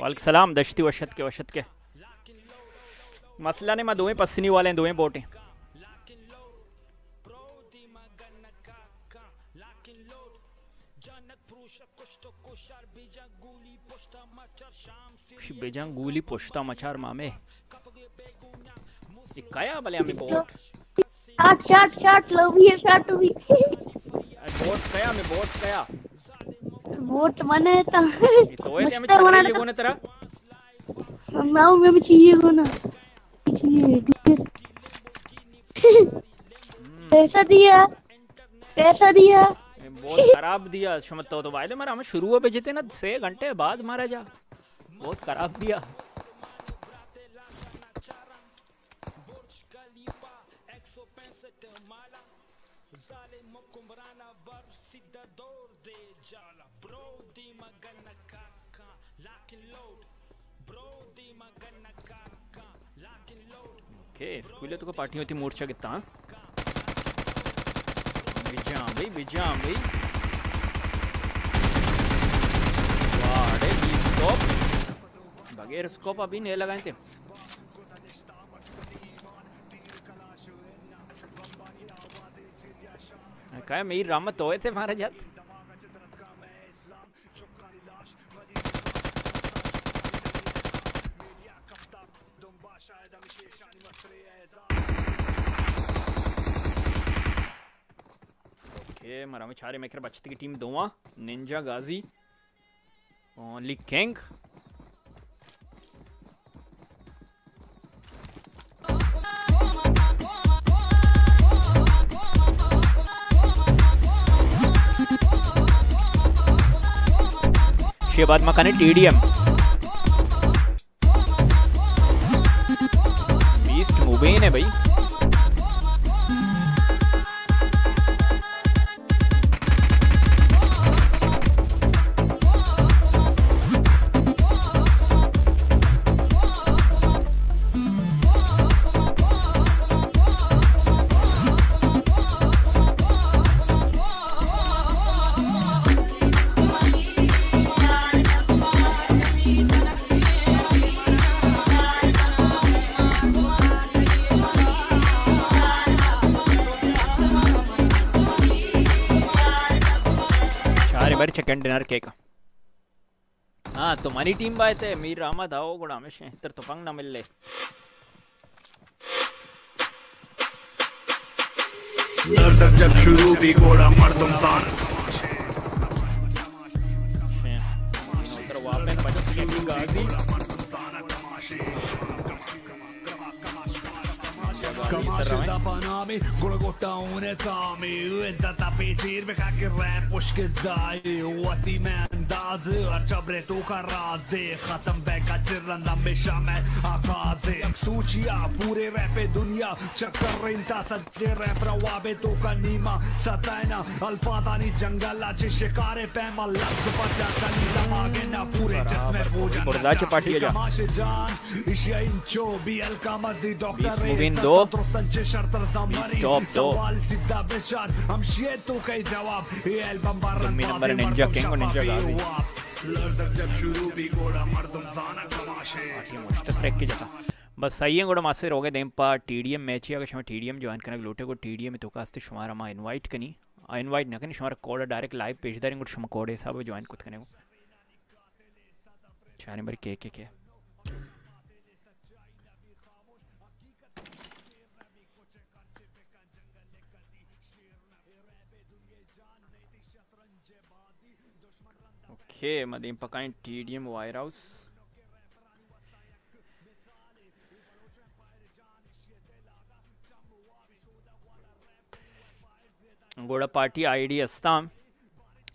वालेकुम सलाम दश्ती वशत के वशत के। मसला ने मैं दोवें पसनी वाले हैं दोवें बोटे। बेजंग गुली पुश्ता मचार मामे। ये काया भले हमें bot. Shot shot shot love you shot भी बोट कया में बोट कया वोट मने ता। ये है मस्त होना है कोने तरह नाउ में चाहिए को ना चाहिए पैसा दिया पैसा दिया। बहुत खराब दिया शमत तो वायदे मारा हमें शुरू पे जीते ना छह घंटे बाद मारा जा। बहुत खराब दिया। ओके, स्कूले तो पार्टी होती मोर्चा कितना हाँ? बिजा भाई बिजा भाई। अरे बी स्कोप बगैर स्कोप अभी नहीं लगाए थे। काय मेरी रामत होए थे मारे में छारे मेकर बचती की टीम दोवा निंजा गाजी ओनली किंग। शेबाद मकाने टीडीएम। बीस्ट मुबेन है भाई। नरकेक हाँ तुम्हारी टीम बाय थे मीर रामा दाओ गुड़ा हमेशा इतर तुफंग ना मिल ले जब शुरू भी वापस की गाड़ी Ghazi Kamaşı What the Gula gota unetami Izzata piċir bekak il-rap u xkizzaj U għati men dazi Arċabre tu karrazi Khatam beka ċirran dam biex għamel Akazi Suċija puri rap e dunja ċakkarrin ta' saġġi rap rawabe tu kanima Satajna Al-fadani ġangalla ċi xikare pem Allak fatta kalida magena pure ġesme fuġa Bordaċi partija ġa. Kamaşı can İşya inċo bi el-kamazi doktor Bis movin do. Stop Stop do. तुम नंबर निंजा किंग और निंजा गाजी ट्रैक की जगह बस सही है गुड़ा मासे रोगे दें पा टी डी एम मैच ही, अगर टी डी एम ज्वाइन करना लोटे को टी डी एम तो कास्ते शुमार हम इनवाइट कनी इनवाइट ना कनी शुमार कोड डायरेक्ट लाइव पेज दारिंग शुमार कोड हिसाब ज्वाइन कुछ कने को। चार नंबर के के के। ओके मदीम पकाइन टीडीएम वायर हाउस। गोड़ा पार्टी आईडी अस्ता।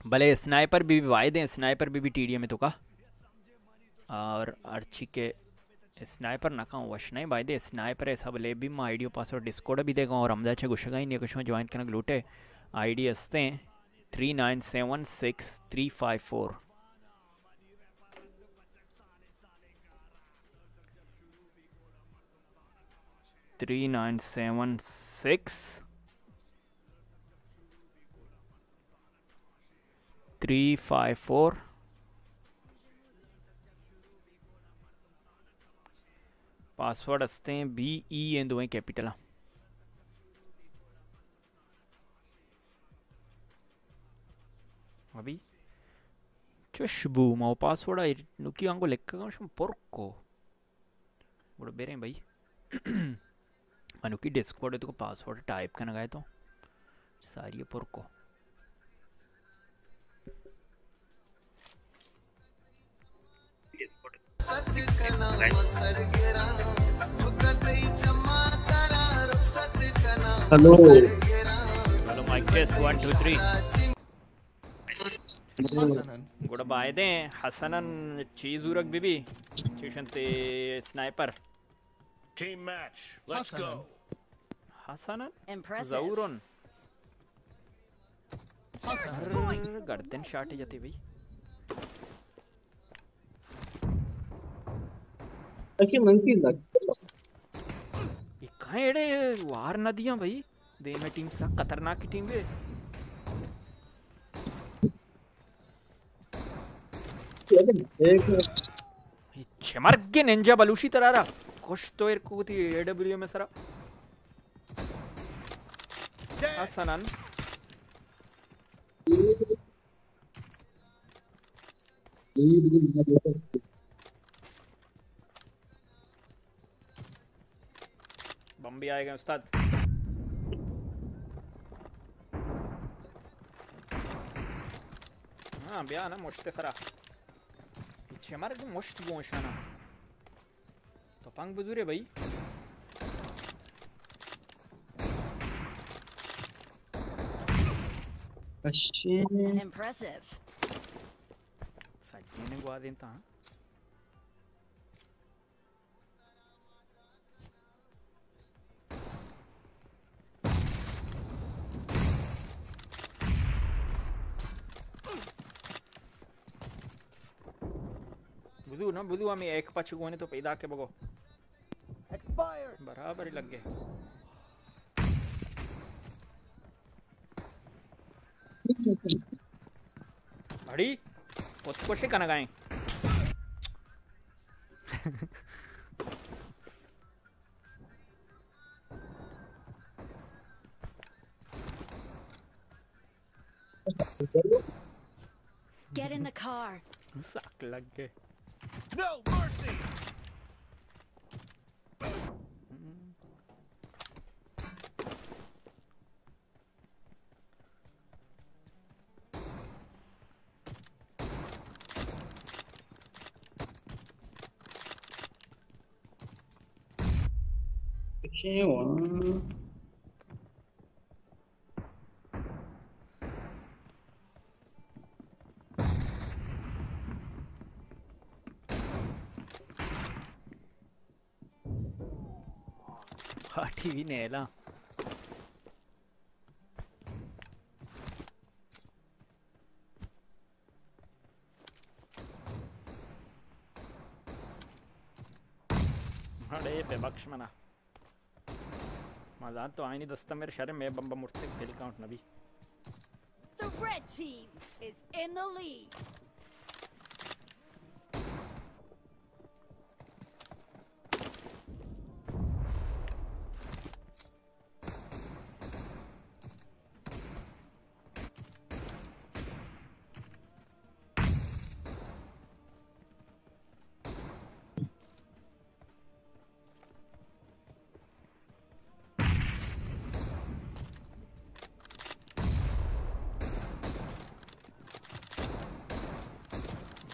भले स्नाइपर भी वायदे स्नाइपर भी भी टीडीएम तो का। और अर्ची के स्नाइपर ना कहूँ वश नहीं बाय दे, स्नाइपर है, सब ले भी मैं आईडी पासवर्ड डिस्कोड भी देगा और हमदा छे गुशगा ही नहीं, कुछ में ज्वाइन करना लूटे। आईडी हँसते three nine seven six three five four three nine seven six three five four password हँसते हैं बी ई एन दो कैपिटल अभी चुशबू, माओ पासवर्ड आई, नुकी आंगो लेक्का कम porco बड़ो मनुकी डिस्कॉर्ड तो पासवर्ड टाइप करना गए तो। सारी porco hello hello mic test 1 2 3 goodbye दे हसनन चीज़ उरक बीबी चीशंते sniper Team match. Let's go. Hasnain Impressive. Awesome point. गर्दन शॉट जाती भाई। अशी मंकी लग। ये कहाँ एड़े वार नदियाँ भाई। दे में टीम सा खतरनाक की टीम है। ये चमर के निंजा बलूशी तरारा। तो एर को थी एडब्ल्यू में सरा। हसनन बम भी आएगा उस्ताद। हाँ ब्या ना मुश्ते खरा पीछे हमारे तो मुश्त गोशाना तो पंग बुजुरे भाई। Impressive. सज्जी ने हाँ। बुझू आम्ही एक पाच गोने तो पैदा के बघो बराबर ही लग गए अड़ी उत्कोशे का नगाएँ Get in the car. लग गए No mercy. हाँ टीवी नेला अरे बेबख्श मना मज़ा तो आई नहीं दस्ता मेरे शर्म में बम्बा मुर्ते खेल काउंट नबी The red team is in the lead.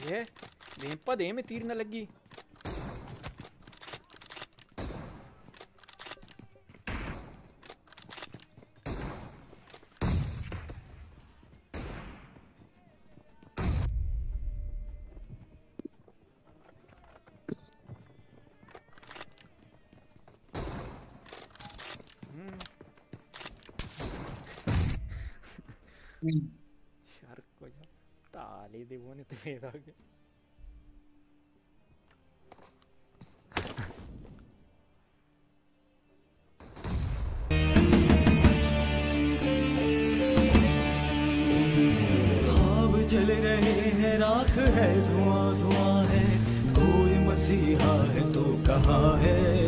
ये भीम दे में तीर न लगी शार्क को जा ताले दे वो ने मेरा के ख्वाब जल रहे हैं, राख है धुआँ धुआँ है। कोई मसीहा है तो कहाँ है?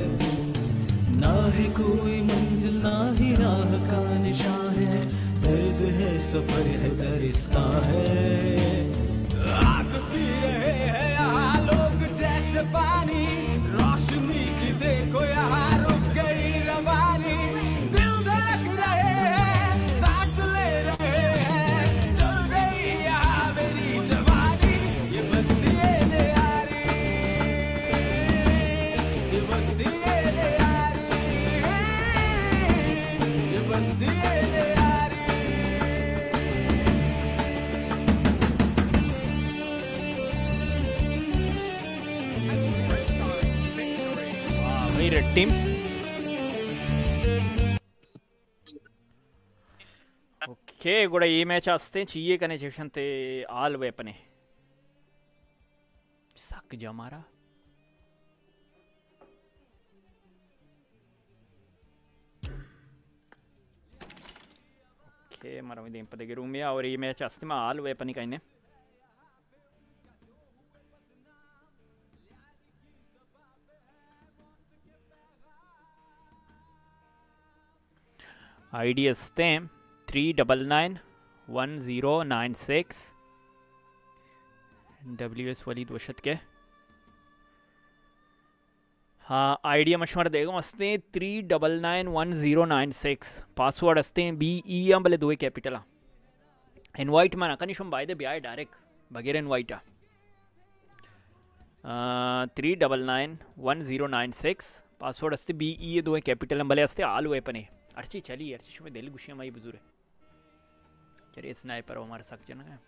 ना है कोई मंजिल, ना ही राह का निशान है। दर्द है, सफ़र है, दरिस्ता है। जैसे पानी टीम? ओके, गुड़ा ये मैच आस्ते चाहिए कने जेशन ते आल वे अपने। सक जा मारा। ओके, मारा मैं दिन पर रूम में, और ये मैच आस्ते में आल वे अपनी कहीं ने। I D stem three double nine one zero nine six W S वली दोशत के हाँ? आइडिया मशवर देगा हस्ते three double nine one zero nine six password हस्ते बी ई एम भले दो कैपिटल आ। इनवाइट मैं ना हम बाय दे ब्याह डायरेक्ट बगैर इनवाइट आ। Three double nine one zero nine six password हस्ते बी ई ए दो कैपिटल हम भले हस्ते आल वेपन है अर्ची चली अर्ची शुमे दिल गुशिया माई बुजुरे चलिए स्नाइपर हो हमारे सक जन है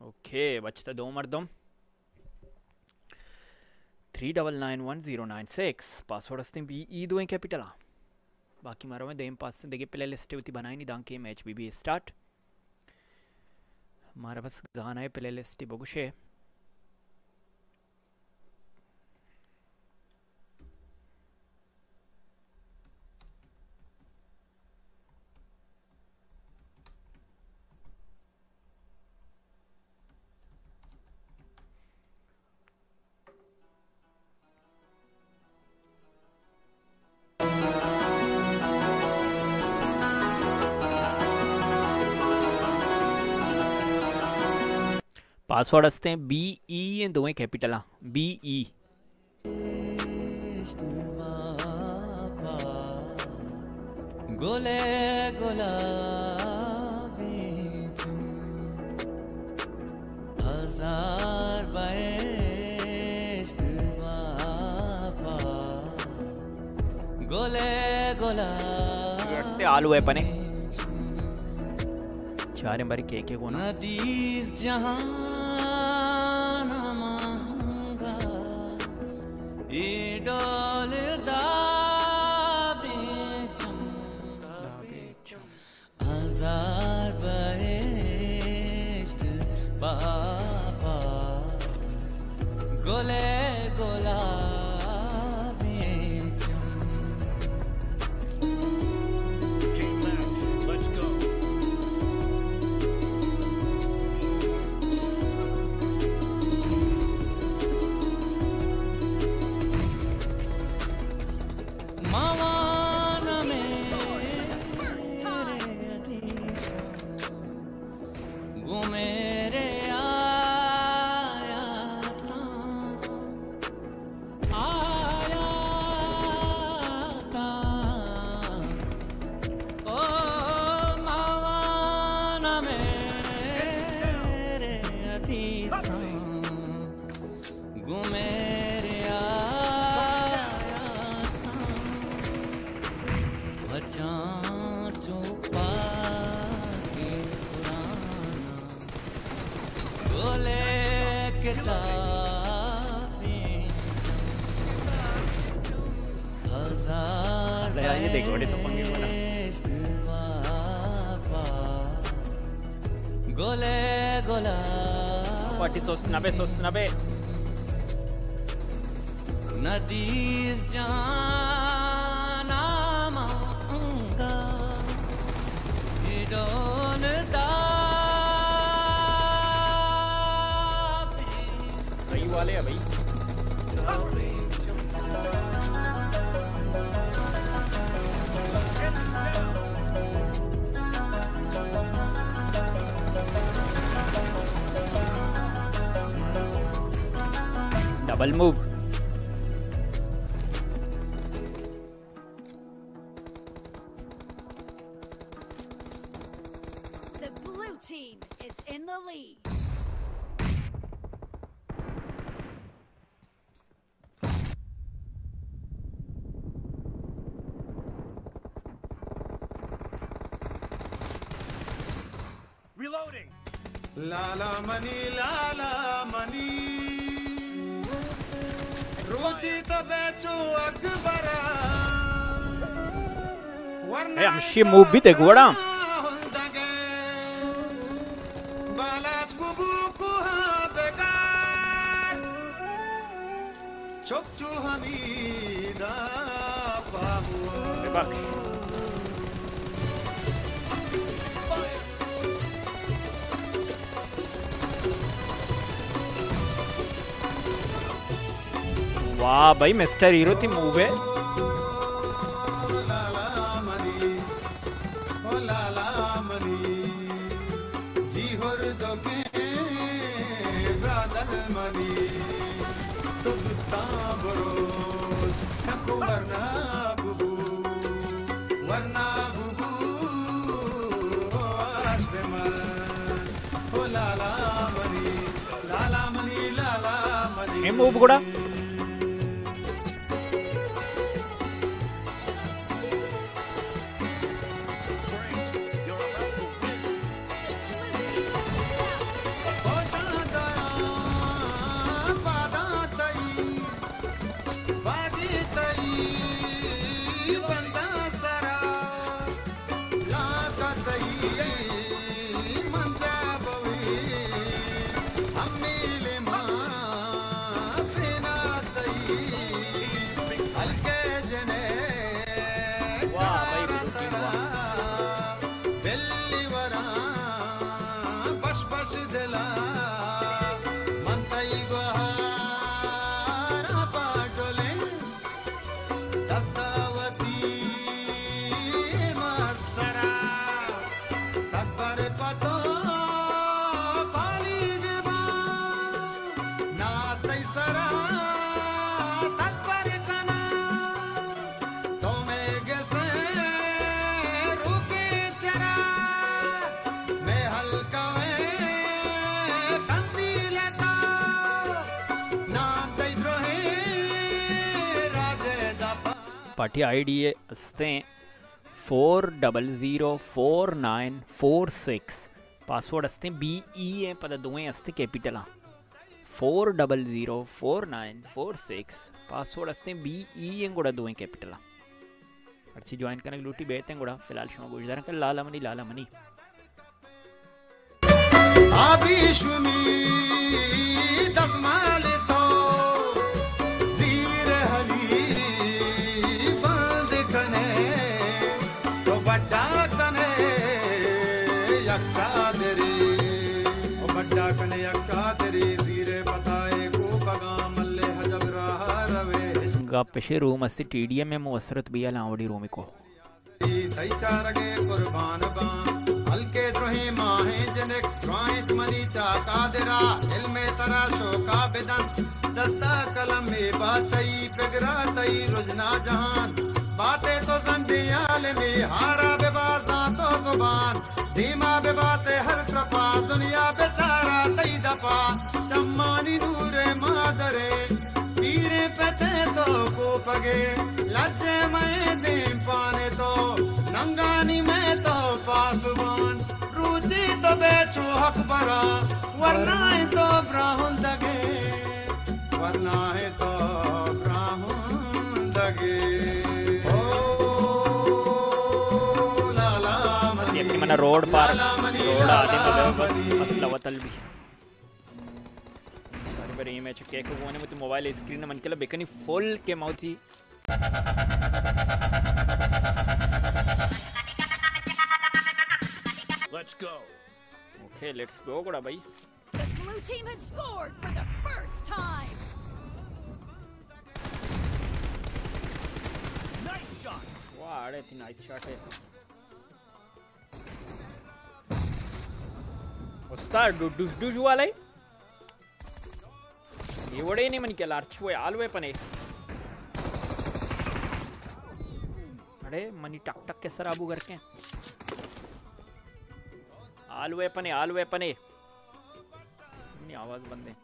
ओके बचता दो मर्दम three double nine one zero nine six password वस्ते बी ई दो कैपिटल बाकी मारो मैं, देम पास, देखिए प्ले लिस्ट होती बनाई नहीं दांके मैच भी भी स्टार्ट हमारा बस गाना है प्ले लिस्ट बघुशे पासवर्ड असते हैं बी ई ये दोवें कैपिटल बी ई. गोले तुम हज़ार गोले गुलाबी आलू है पने. चारे बारी के के कोना नदीज जहाँ ये डोल गोला पार्टी सोच नबे सोच डबल मूव हमशी मूव भी देखो बड़ा। वाह भाई मिस्टर हीरो थी मूव। मनी ఏ మూవ్ కూడా पाठी आई डी असते four double zero four nine four six password असते बी ई ए पद दोवें असते capital four double zero four nine four six password असते बी ई ए కూడా दोवें कैपिटल अच्छी ज्वाइन करने लूटी बेहते हैं, गुड़ा, फ़िलहाल शुमा गुजर कर लाला मनी लाला मनी. आबिशुमी दगमाल हल्के द्रोही माहे जने ड्राइट मनी चाका दिरा इल्मे तरा शोका बिदन। दस्ता जहान। बातें तो तो हर कृपा दुनिया बेचारा तई दफ़ा। चम्मानी नूरे मादरे। पते तो को पगे लज्जे मैं दे पाने तो नंगानी में तो पासवान। रूसी तो बेचू हक बरा वरना है तो ब्राह्मण दगे। वरना है तो ब्राह्मण दगे। रोड पार रोड आदि तो बस मसला वतल भी ಬರೀ ಮ್ಯಾಚ್ ಕೇಕ್ ಹೋಗೋನೆ ಮತ್ತು ಮೊಬೈಲ್ ಸ್ಕ್ರೀನ್ ಮನ್ಕೆಲ್ಲ ಬೇಕನಿ ಫುಲ್ ಕೇಮ್ ಆವ್ತಿ Let's go. Okay, let's go, Goda bhai. The blue team has scored for the first time. Nice shot. Wow, that's a nice shot. Hey. What's that? Do do do you like? एवडे नहीं ಇವಡೇನೇ ಮನಿಕೆಲ್ಲ ಅರ್ಚುವೆ ಆಲ್ವೆ ಪನೆ अरे, मनी टक टक के सराबू करके। आल वेपन है आल वेपन है आवाज़ बंद है।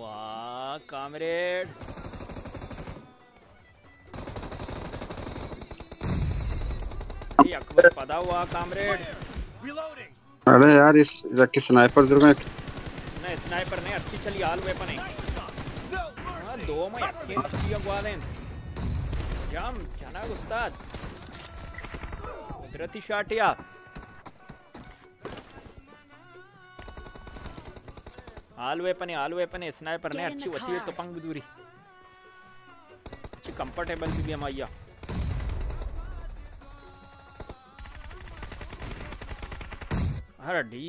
वाह, कामरेड। अकबर पदा हुआ, कामरेड। अरे यार, इस स्नाइपर दुर्ग नहीं स्नाइपर नहीं अच्छी चली आल वेपन है। हाँ, दो में अच्छी अच्छी अगवादें जाम जाना उस्ताद। कुदरती शॉट या आल वेपन है आल वेपन है स्नाइपर ने अच्छी होती है. तो पंग दूरी। अच्छी कंफर्टेबल भी है मैया अरे डी।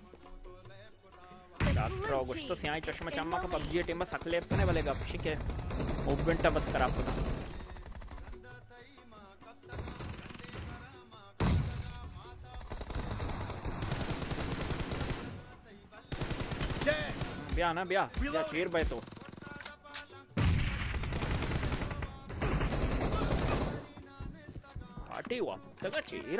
ऑगस्ट तो सियाई चश्मा चम्मा का पबजी टीम में सकले अपने वाले गप, ठीक है? मूवमेंट बस करा पुना Dead. ब्याह ना ब्याह ब्याह चेर भाई तो। पार्टी हुआ तक चेर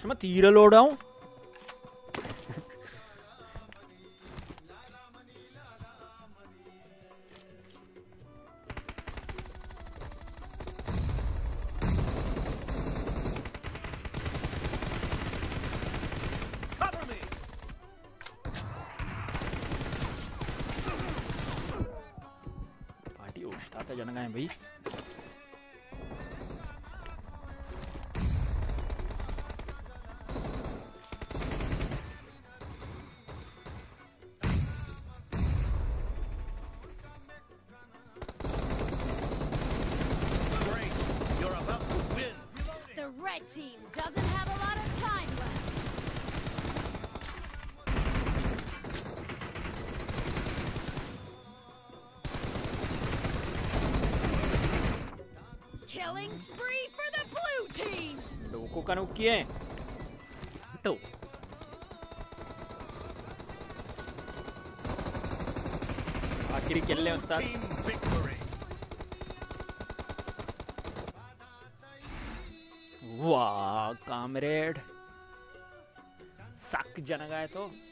Smith, Hero Lowdown. डोको का नुक किए? हटो। आखिरी खेलने उस्ताद। वाह कामरेड। सक जनगा है तो।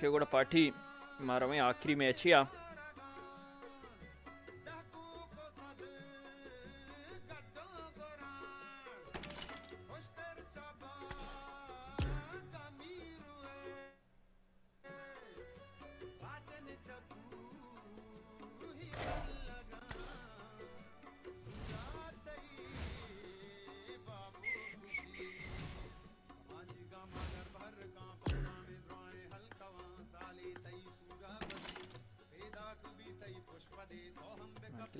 खेगोड़ा पाठी मारा में आखिरी मैच ही आ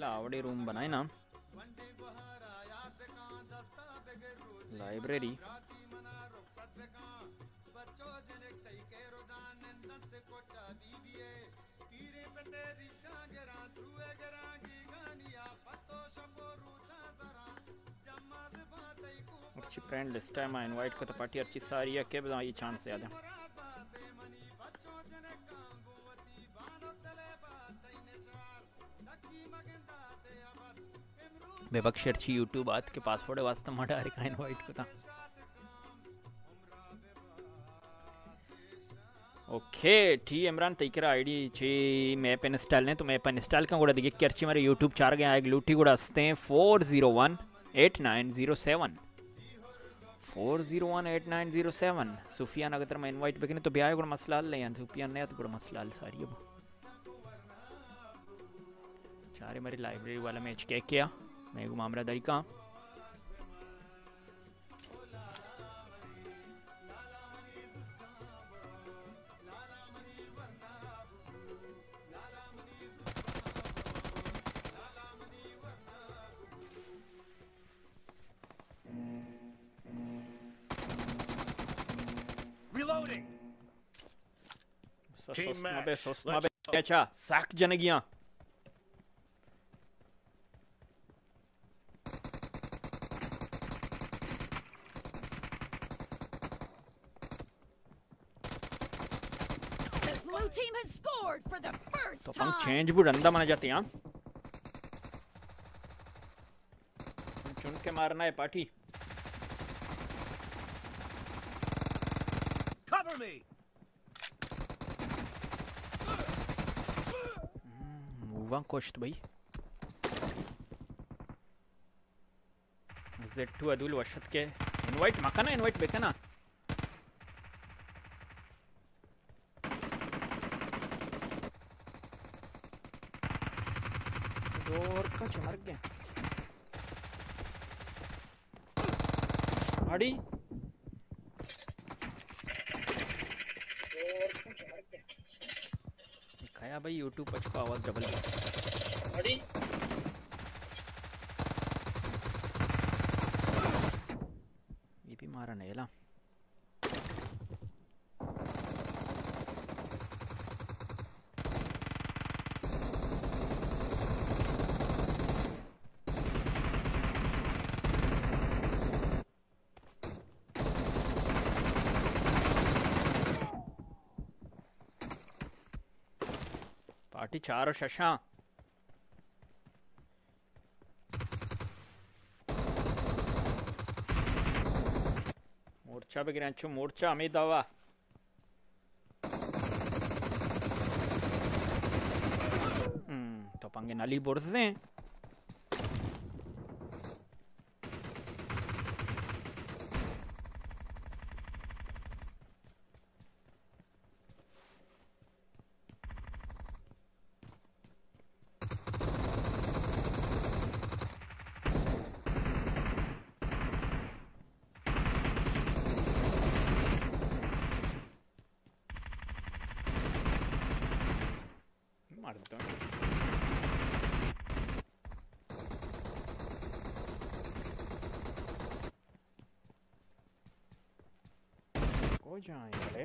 आवड़े रूम बनाए ना। लाइब्रेरी अच्छी फ्रेंड लिस्ट है, मैं इनवाइट को तो पार्टी अच्छी सारी है के बताऊँ, ये चांस याद है। बेबख्श अच्छी यूट्यूब आज के पासवर्ड वास्ते मडा का इनवाइट को था ఓకే టీ ఇమ్రాన్ దగ్గర ఐడి చే మేప్ ఇన్స్టాల్ నే तो मैप इंस्टॉल का కూడా దిగి వచ్చి మరి యూట్యూబ్ चार गए आएगी लूटी కూడా వస్తే four zero one eight nine zero seven four zero one eight nine zero seven Sufiyan अगर मैं इनवाइट बेकिन तो ब्याह కూడా మసలాలు లే అంత సుఫియాన్ ने तो కూడా మసలాలు सारी अब चारे मेरी लाइब्रेरी वाला मैच क्या किया मैं मामला दरी का Reloading. Sos- Team sosma be, match. sosma Let's be, अच्छा साक जनगियाँ The blue team has scored for the first तो time. चेंज भी रंदा माना जाते हैं चुन के मारना है पार्टी Cover me. कोश्त भाई जेड टू अदुल वशत के इनवाइट मका ना इनवाइट बेका ज़ोर का चमर गए अड़ी खाया भाई यूट्यूब पर छुपा आवाज़ डबल अड़ी ये भी मारा नेला पार्टी चार शशा। मोर्चा पे गिरांचो मोर्चा अमित दावा। हम्म तो पंगे नाली बोर्दे मार देता हूँ को जाए अरे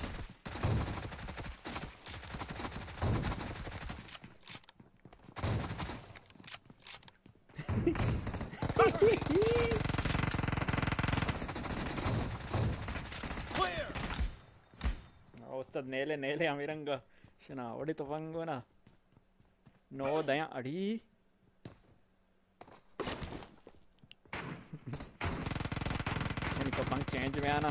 nele amiranga. Shana, what is the pangona? No, Daya Adi. इनका पंख चेंज में आना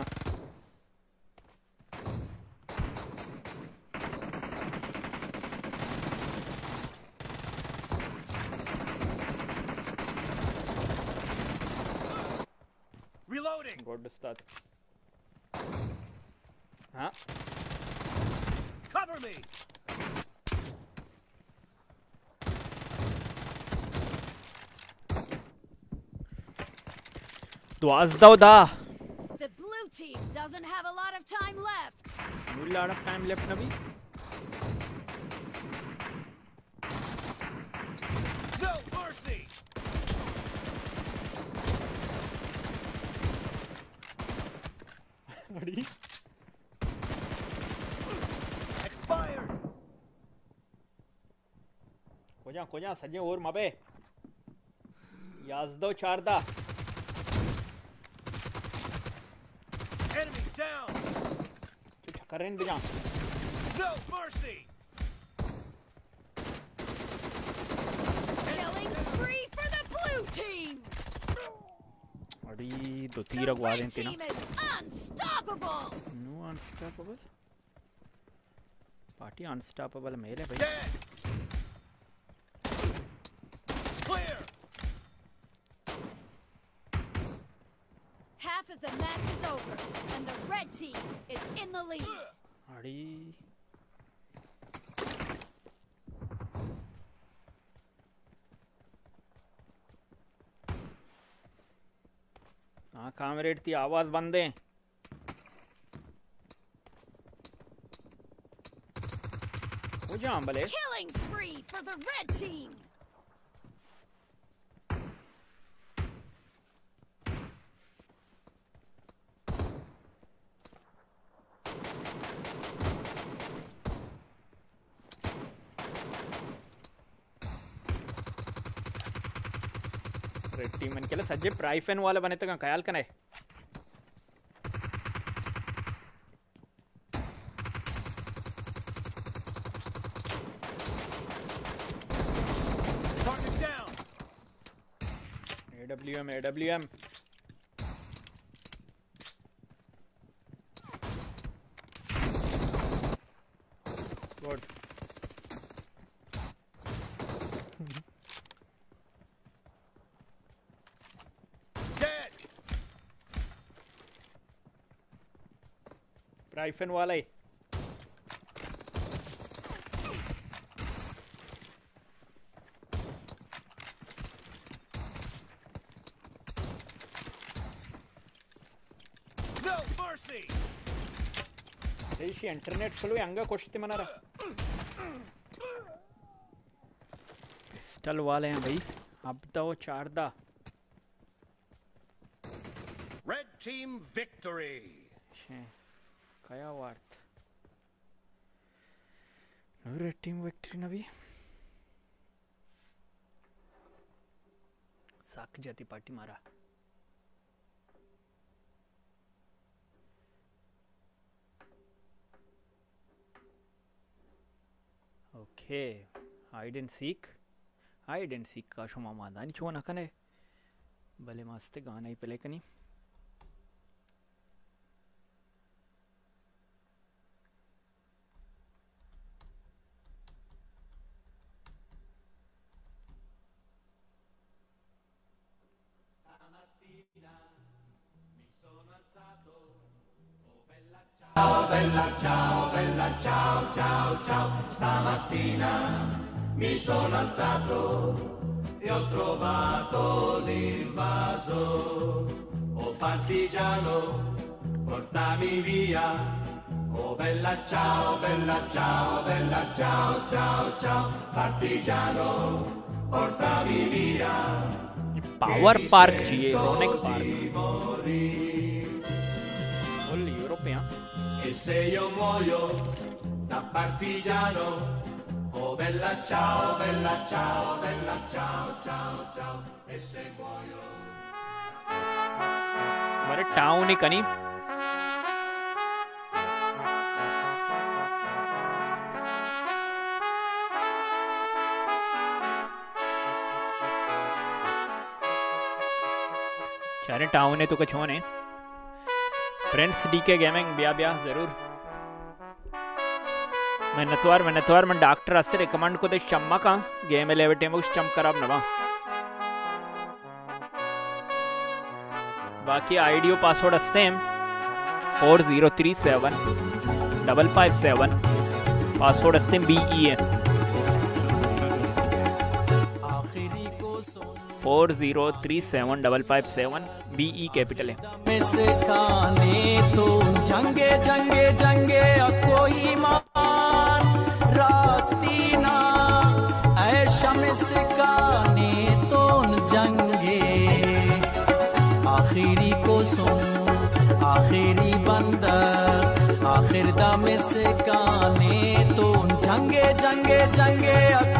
Duas da da. The blue team doesn't have a lot of time left. No lot of time left nabi. No mercy. Buddy. Expired. Kocan kocan sadece vurma be. Yazda çarda. down! करें बिना No mercy! Killing spree for the blue team. अड़ी दो तीर The अगवा red देते ना team is unstoppable. No unstoppable party unstoppable मेरे भाई Dead! The lead. अड़ी हाँ कामरेड थी आवाज़ बंद है हो Killing spree for the red team. Red सज्जे प्राइफेन वाला बने तक ख्याल करना है! AWM AWM good Dead! प्राइफेन वाला ही No mercy! ದೇಶಿ ಇಂಟರ್ನೆಟ್ ಸಲುವೆ ಹಂಗ ಕೊಡ್ತಿ ಮನಾರ पिस्टल वाले हैं भाई अब तो वो चार दा Red team victory! शे, कया वार्थ रेड टीम विक्ट्री नवी साक जाती पार्टी मारा okay hide and seek hide and seek का शोमा मादान चो नकने भले मस्त गाना ही पहले कनी Ciao bella ciao bella ciao ciao ciao. Stamattina mi sono alzato e ho trovato l'invaso. Oh partigiano portami via. Oh bella ciao bella ciao bella ciao ciao ciao. Partigiano portami via power park चाहिए रोनेक park full European E se io muoio da partigiano, oh bella ciao, bella ciao, bella ciao, ciao, ciao. E se muoio. हमारे टाउन ही कनी चारे टाउन है तो कुछ होने। फ्रेंड्स डी के गेमिंग ब्या ब्या, ज़रूर। मैं नतवार मैं नतवार, मैं डॉक्टर असे रिकमेंड को दे शम्मा का। गेम लेवटे मुझ चम खराब नवा बाकी आईडी और पासवर्ड असते four zero three seven double five seven password असते B E N four zero three seven double five seven B E capital है। जंगे जंगे जंगे कोई मान में से तो जंगे आखिरी को सुन, आखिरी बंदर, आखिर दम से काने तो जंगे जंगे जंगे कोई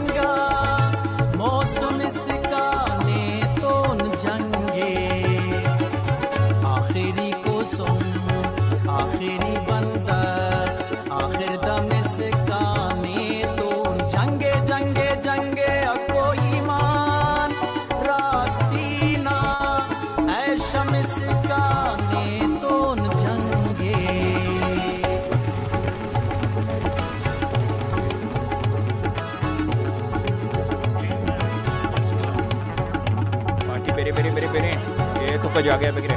तो का जा गया बगरे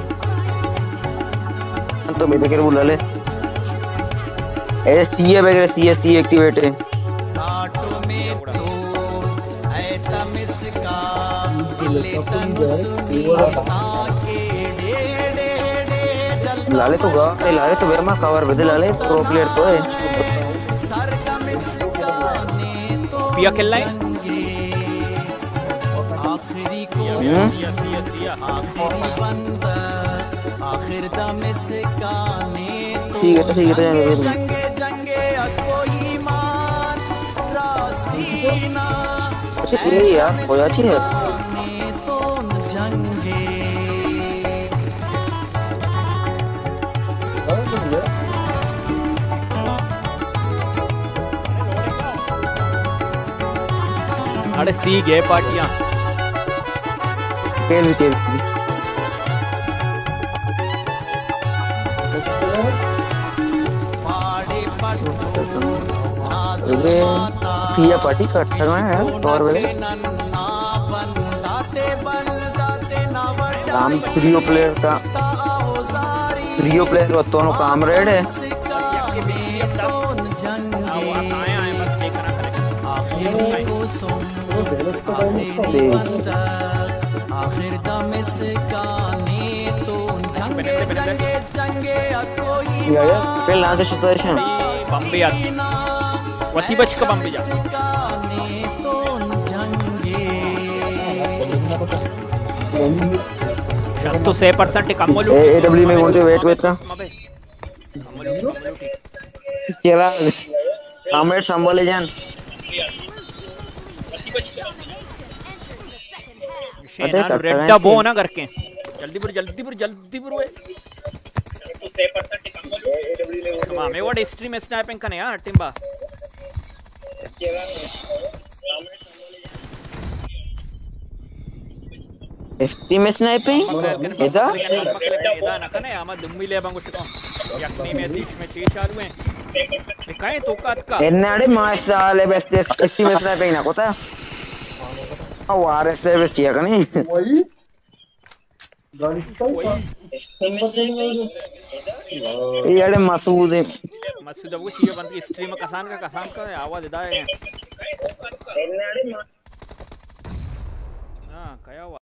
तो मेरे के बुला ले ए सी है वगैरह सी सी एक्टिवेट है। काटो में तो है तमिसका दिले तन सुनी आके डे डे डे जल लाले तो गा ए लाले तो बेमा कवर बदल लाले प्रो प्लेयर तो है। सर तमिसका ने तो पिया खेलना है? आखिरी को हम्म? आखिरी बंदा आखिर दम से काने तो ठीक है तो ठीक है तो। जंगे जंगे रास्तीना अच्छा यार अच्छी है। तो जंगे। अरे सी गए पार्टियाँ। खेल भी अरे पिया पार्टी का में है और ना काम प्रियो प्लेयर का प्रियो प्लेयर का दोनों काम रेड है। आखिरी को सुन आखिरी बंदर आखिर दम से काने तो जंगे जंगे जंगे कोई या या खेल ना तो सिचुएशन बम्बी वती बच का बम्बी जा तो जंगे से percent come A A W में बोलते वेट वेट का चला कामरेड संभाले जान। अरे रेड्डा बो ना करके। जल्दी पर जल्दी पर जल्दी पर वे। हमें वो हिस्ट्री में स्नैपिंग कने यार टिम्बा एसटी में स्नाइपिंग इधर इदा नकने ಎಸ್ಟಿಮೇ ಸ್ನೈಪಿಂಗ್ ಇದ ನಕನೆ ಆಮ ದುಮ್ಮಿ ಲೇ ಬಂಗುಷ್ಟಕೋ ಯಕ್ನಿ ಮೇ ದೀಪ್ ಮೇ ಚೇ ಚಾಲು ಹೈ ಕಾಯೆ ತೋಕಾತ್ ಕಾ ಎನ್ನಾಡೆ ಮಾಸ್ ಸಾಲೆ ಬೆಸ್ಟ್ ಎಸ್ಟಿಮೇ ಸ್ನೈಪಿಂಗ್ ನಕೋತಾ ಅವಾರಸ್ ಲೇ ಬೆಸ್ಟ್ ಯಕನಿ ವಹಿ याडे मसूद है। मसूद जब वो चीज़ बंद की स्ट्रीम में कसान का कसान का आवाज़ इधर है। हाँ कया हुआ?